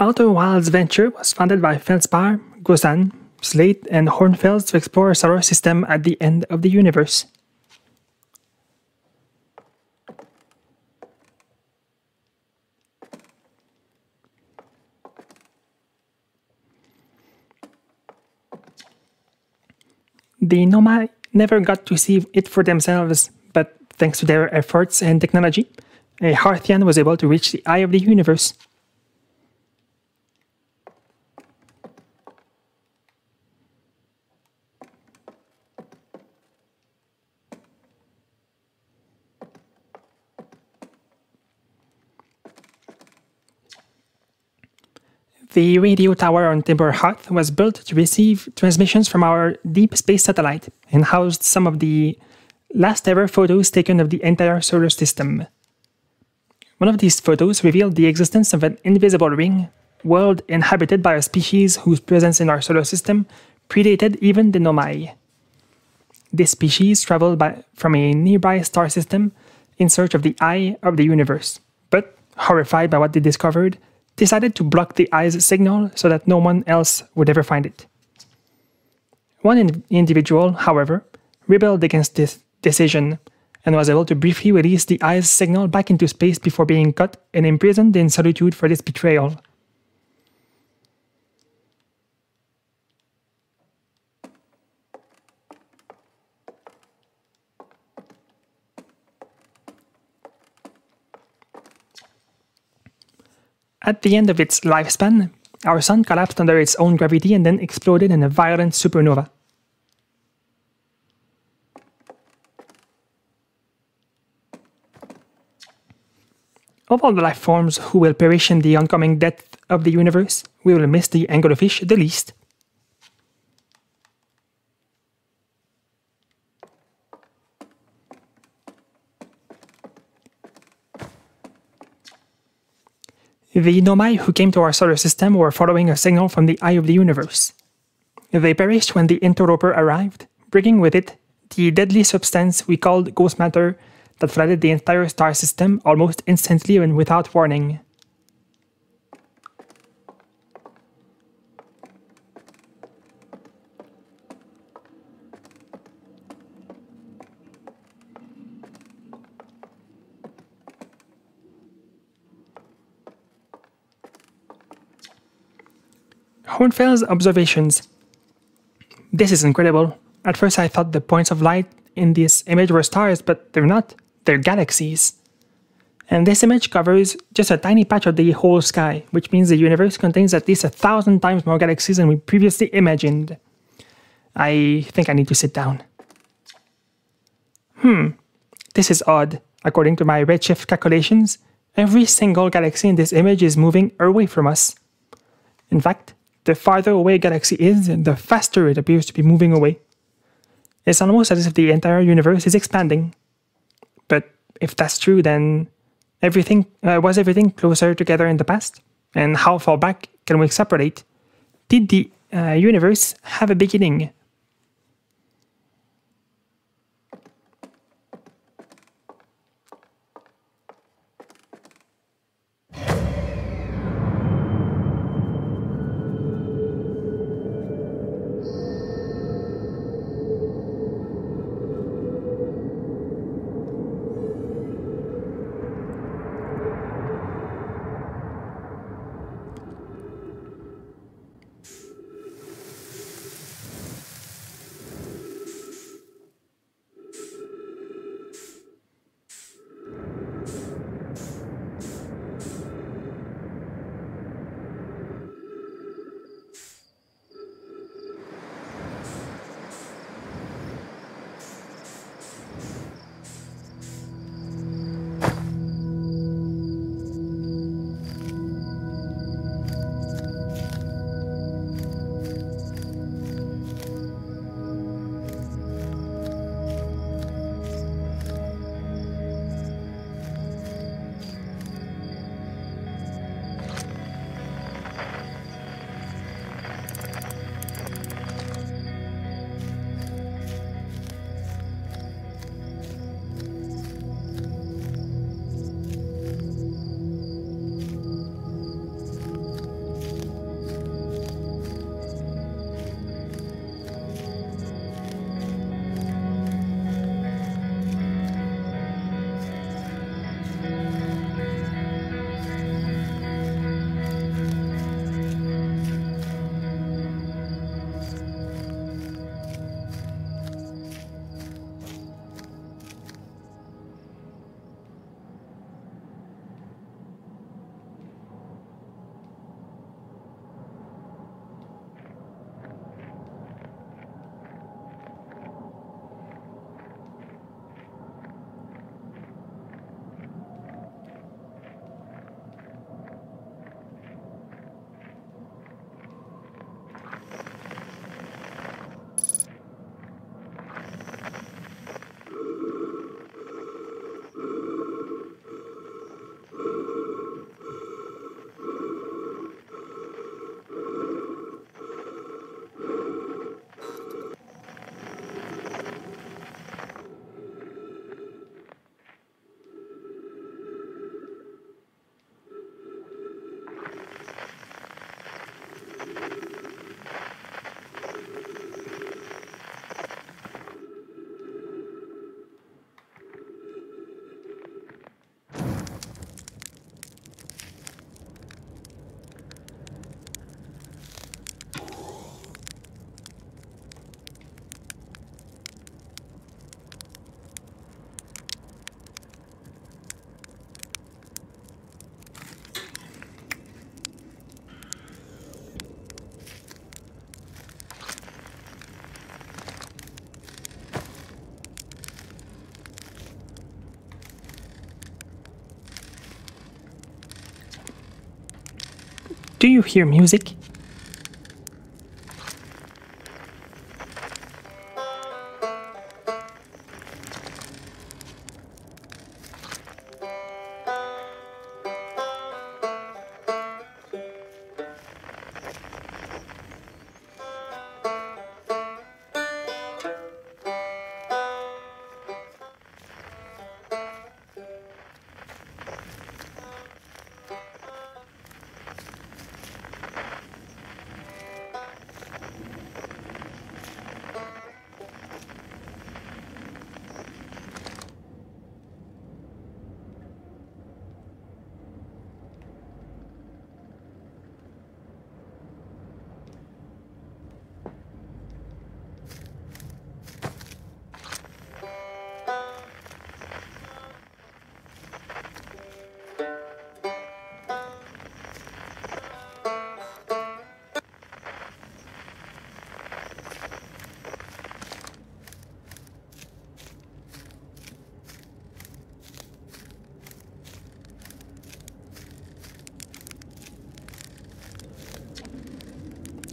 Outer Wilds Venture was founded by Feldspar, Gossan, Slate, and Hornfels to explore a solar system at the end of the universe. The Nomai never got to see it for themselves, but thanks to their efforts and technology, a Hearthian was able to reach the eye of the universe. The radio tower on Timber Hearth was built to receive transmissions from our deep space satellite and housed some of the last ever photos taken of the entire solar system. One of these photos revealed the existence of an invisible ring, world inhabited by a species whose presence in our solar system predated even the Nomai. This species traveled by, from a nearby star system in search of the eye of the universe, but, horrified by what they discovered, decided to block the eye's signal so that no one else would ever find it. One in individual, however, rebelled against this decision and was able to briefly release the eye's signal back into space before being caught and imprisoned in solitude for this betrayal. At the end of its lifespan, our sun collapsed under its own gravity and then exploded in a violent supernova. Of all the life forms who will perish in the oncoming death of the universe, we will miss the anglerfish the least. The Nomai who came to our solar system were following a signal from the eye of the universe. They perished when the interloper arrived, bringing with it the deadly substance we called ghost matter that flooded the entire star system almost instantly and without warning. Hornfels observations. This is incredible. At first I thought the points of light in this image were stars, but they're not. They're galaxies. And this image covers just a tiny patch of the whole sky, which means the universe contains at least a thousand times more galaxies than we previously imagined. I think I need to sit down. Hmm, this is odd. According to my redshift calculations, every single galaxy in this image is moving away from us. In fact, the farther away a galaxy is, the faster it appears to be moving away. It's almost as if the entire universe is expanding. But if that's true, then everything uh, was everything closer together in the past? And how far back can we separate? Did the uh, universe have a beginning? Do you hear music?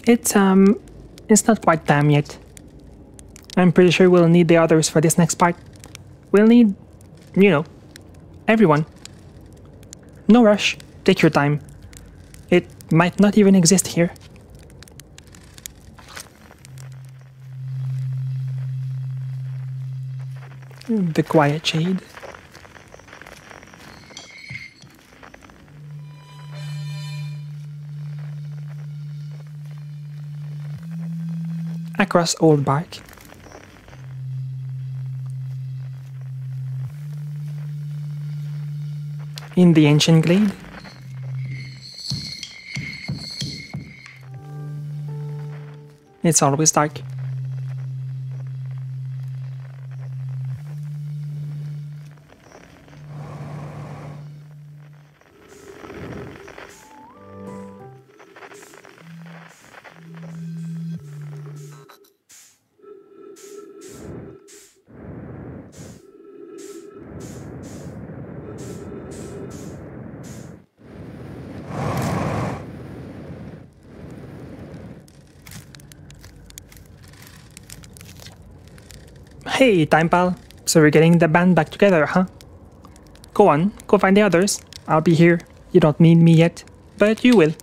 It's, um, it's not quite time yet. I'm pretty sure we'll need the others for this next part. We'll need, you know, everyone. No rush, take your time. It might not even exist here. The quiet shade. Across old bark. In the ancient glade. It's always dark. Time Pal. So we're getting the band back together, huh? Go on, go find the others. I'll be here. You don't need me yet, but you will.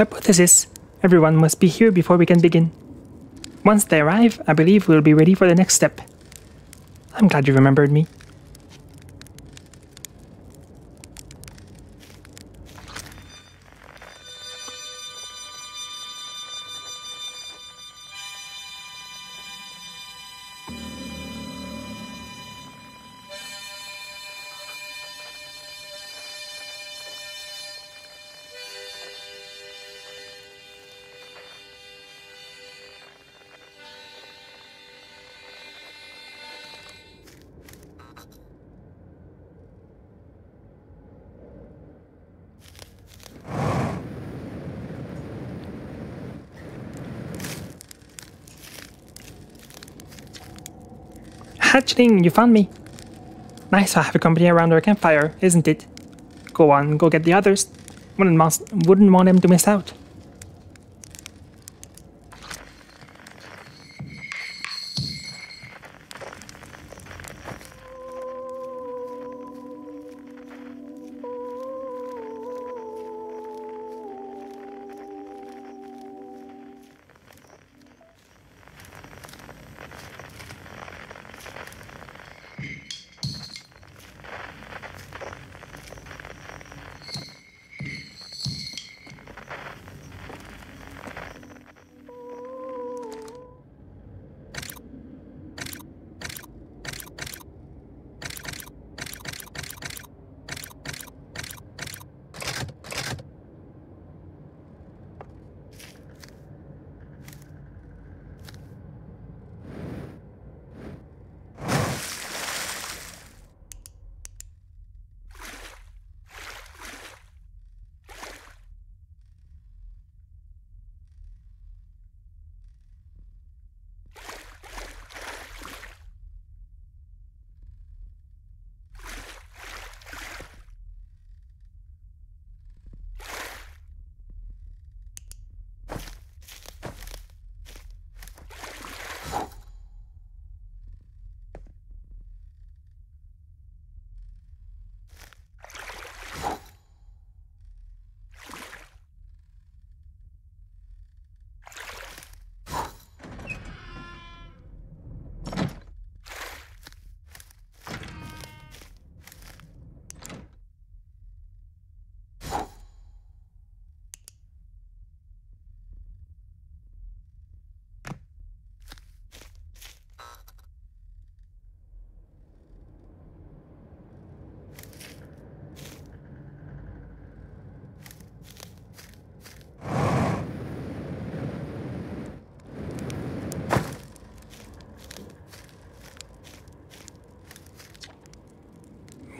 Hypothesis. Everyone must be here before we can begin. Once they arrive, I believe we'll be ready for the next step. I'm glad you remembered me. Hatchling, you found me. Nice to have a company around our campfire, isn't it? Go on, go get the others. Wouldn't, wouldn't want them to miss out.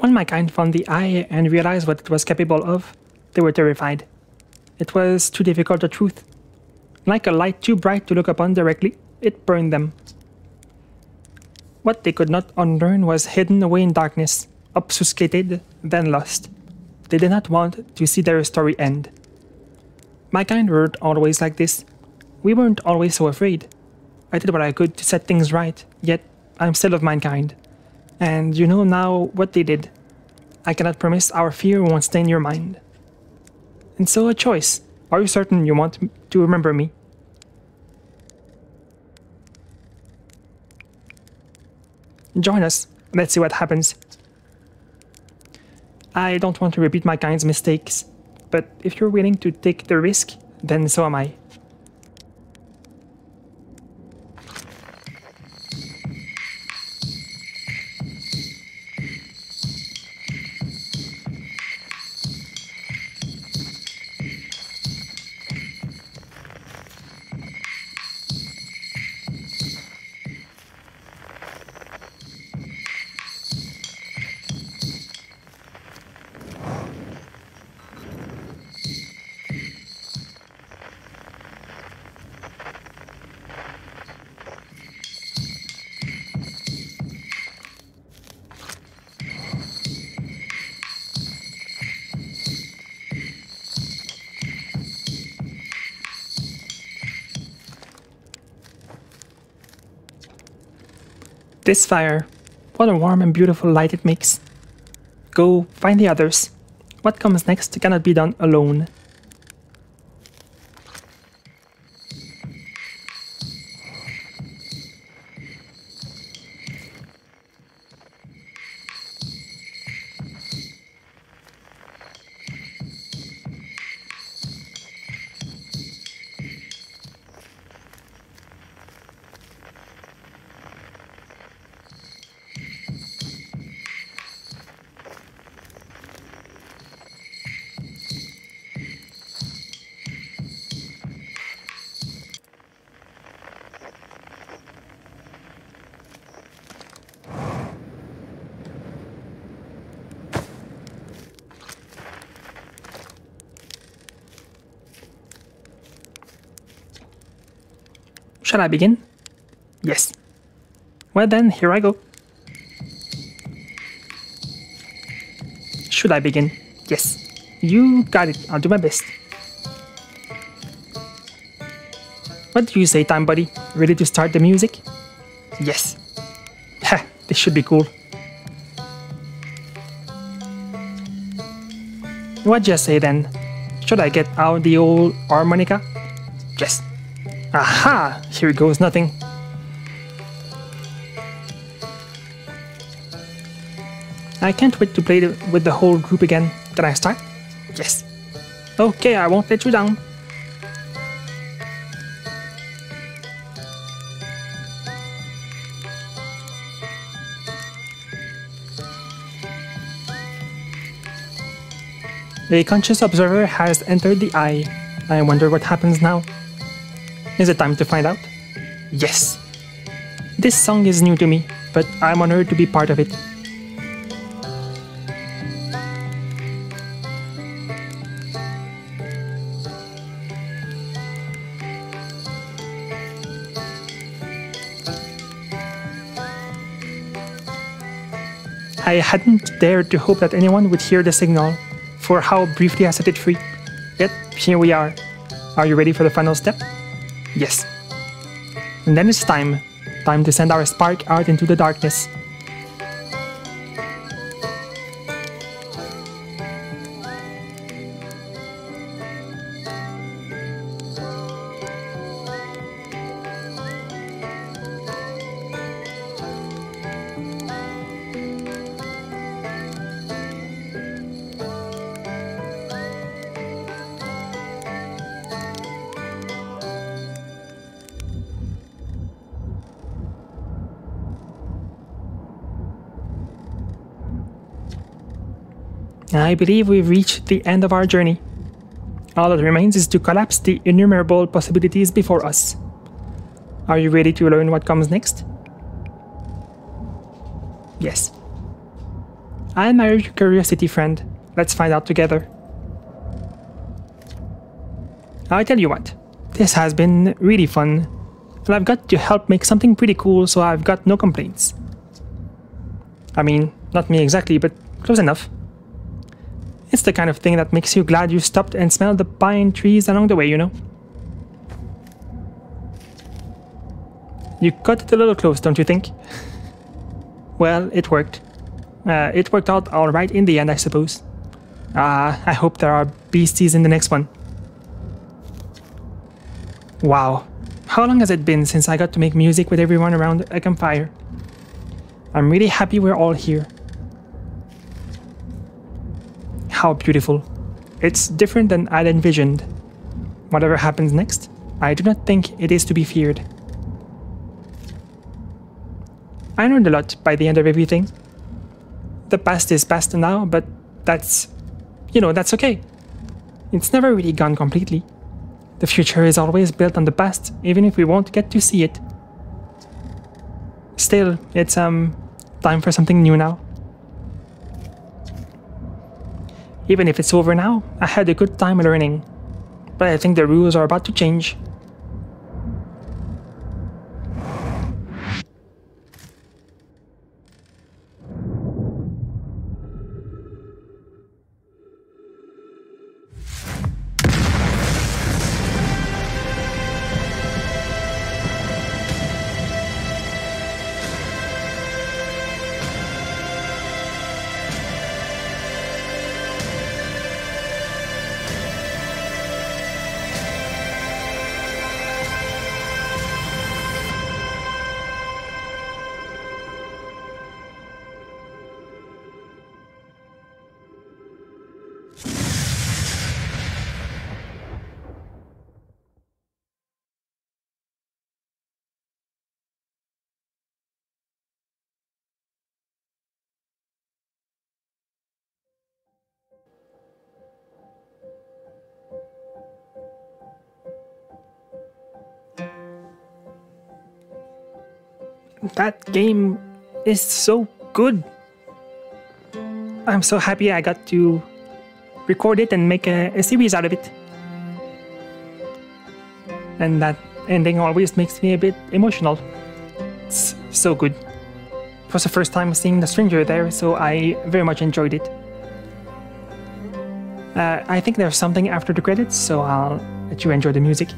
When my kind found the eye and realized what it was capable of, they were terrified. It was too difficult a truth. Like a light too bright to look upon directly, it burned them. What they could not unlearn was hidden away in darkness, obfuscated, then lost. They did not want to see their story end. My kind weren't always like this. We weren't always so afraid. I did what I could to set things right, yet I'm still of mankind. And you know now what they did. I cannot promise our fear won't stay in your mind. And so a choice. Are you certain you want to remember me? Join us. Let's see what happens. I don't want to repeat my kind's mistakes, but if you're willing to take the risk, then so am I. This fire, what a warm and beautiful light it makes. Go find the others. What comes next cannot be done alone. Shall I begin? Yes. Well then, here I go. Should I begin? Yes. You got it. I'll do my best. What do you say, Time Buddy? Ready to start the music? Yes. Ha, this should be cool. What do you say then? Should I get out the old harmonica? Yes. Aha! Here goes nothing. I can't wait to play the, with the whole group again. Can I start? Yes. Okay, I won't let you down. A conscious observer has entered the eye. I wonder what happens now. Is it time to find out? Yes! This song is new to me, but I'm honored to be part of it. I hadn't dared to hope that anyone would hear the signal, for how briefly I set it free. Yet, here we are. Are you ready for the final step? Yes. And then it's time. Time to send our spark out into the darkness. I believe we've reached the end of our journey. All that remains is to collapse the innumerable possibilities before us. Are you ready to learn what comes next? Yes. I admire your curiosity, friend. Let's find out together. I tell you what, this has been really fun, and I've got to help make something pretty cool, so I've got no complaints. I mean, not me exactly, but close enough. It's the kind of thing that makes you glad you stopped and smelled the pine trees along the way, you know? You cut it a little close, don't you think? well, it worked. Uh, it worked out alright in the end, I suppose. Ah, uh, I hope there are beasties in the next one. Wow. How long has it been since I got to make music with everyone around a campfire? I'm really happy we're all here. How beautiful. It's different than I'd envisioned. Whatever happens next, I do not think it is to be feared. I learned a lot by the end of everything. The past is past now, but that's, you know, that's okay. It's never really gone completely. The future is always built on the past, even if we won't get to see it. Still, it's, um, time for something new now. Even if it's over now, I had a good time learning. But I think the rules are about to change. That game is so good. I'm so happy I got to record it and make a, a, series out of it. And that ending always makes me a bit emotional. It's so good. It was the first time seeing the stranger there, so I very much enjoyed it. Uh, I think there's something after the credits, so I'll let you enjoy the music.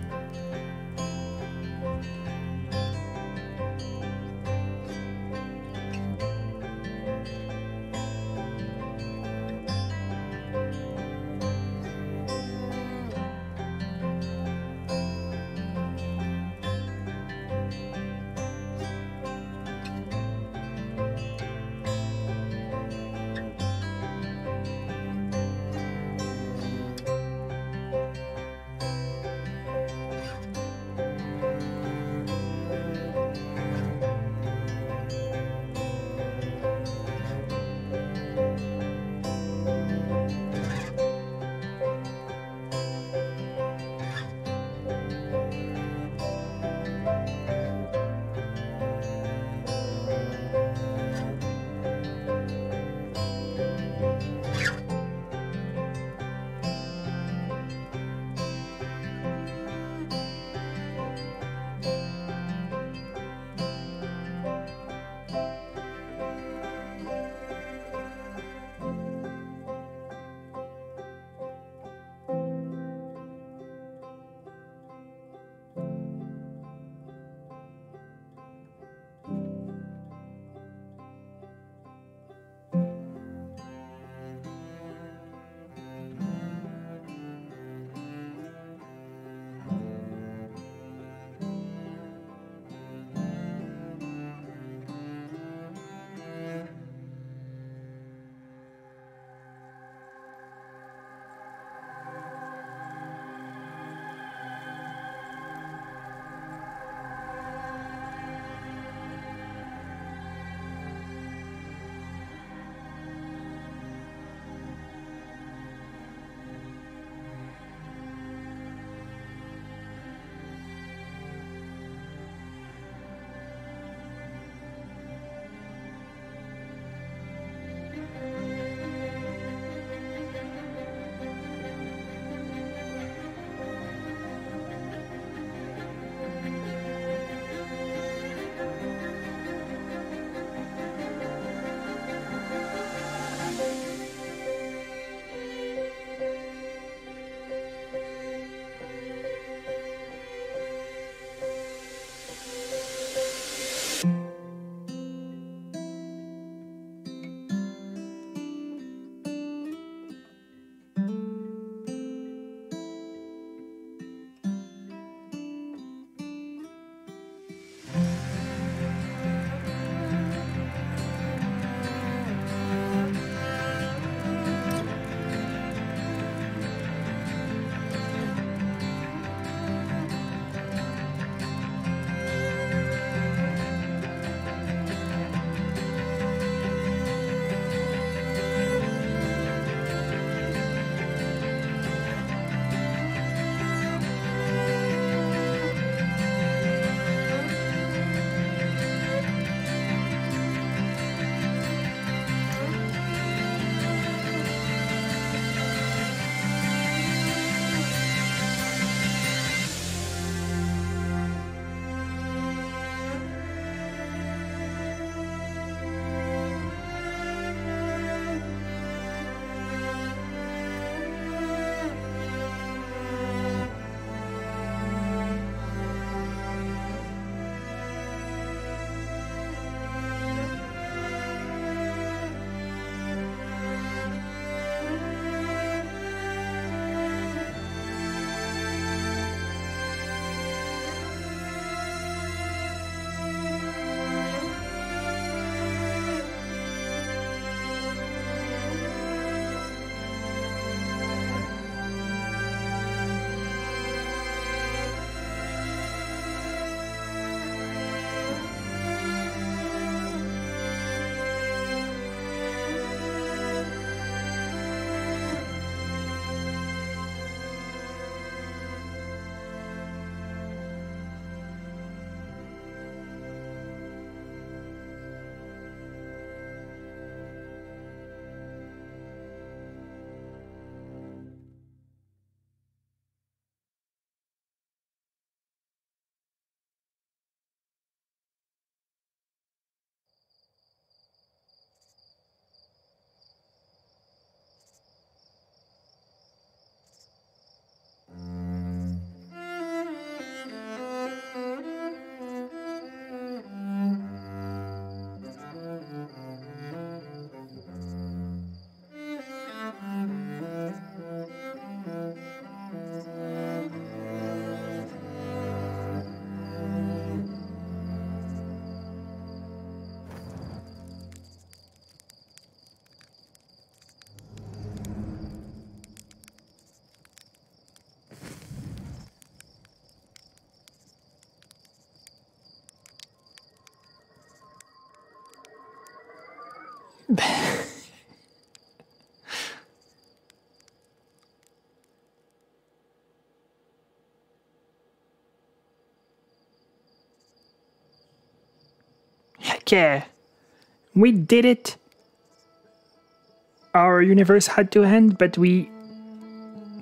Heck yeah. We did it. Our universe had to end, but we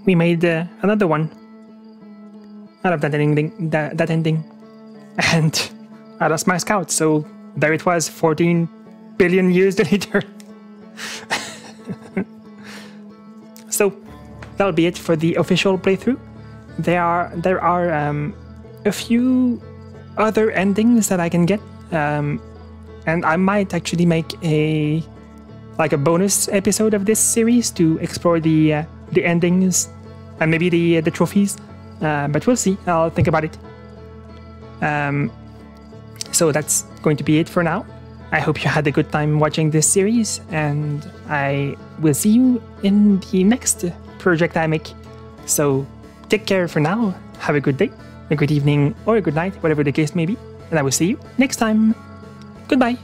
we made uh, another one out of that ending. That, that ending, and I lost my scout. So there it was, 14 billion years later. so that'll be it for the official playthrough. There are there are um, a few other endings that I can get. Um, and I might actually make a like a bonus episode of this series to explore the uh, the endings and maybe the uh, the trophies. Uh, but we'll see. I'll think about it. Um, so that's going to be it for now. I hope you had a good time watching this series, and I will see you in the next project I make. So take care for now. Have a good day, a good evening, or a good night, whatever the case may be. And I will see you next time. Goodbye.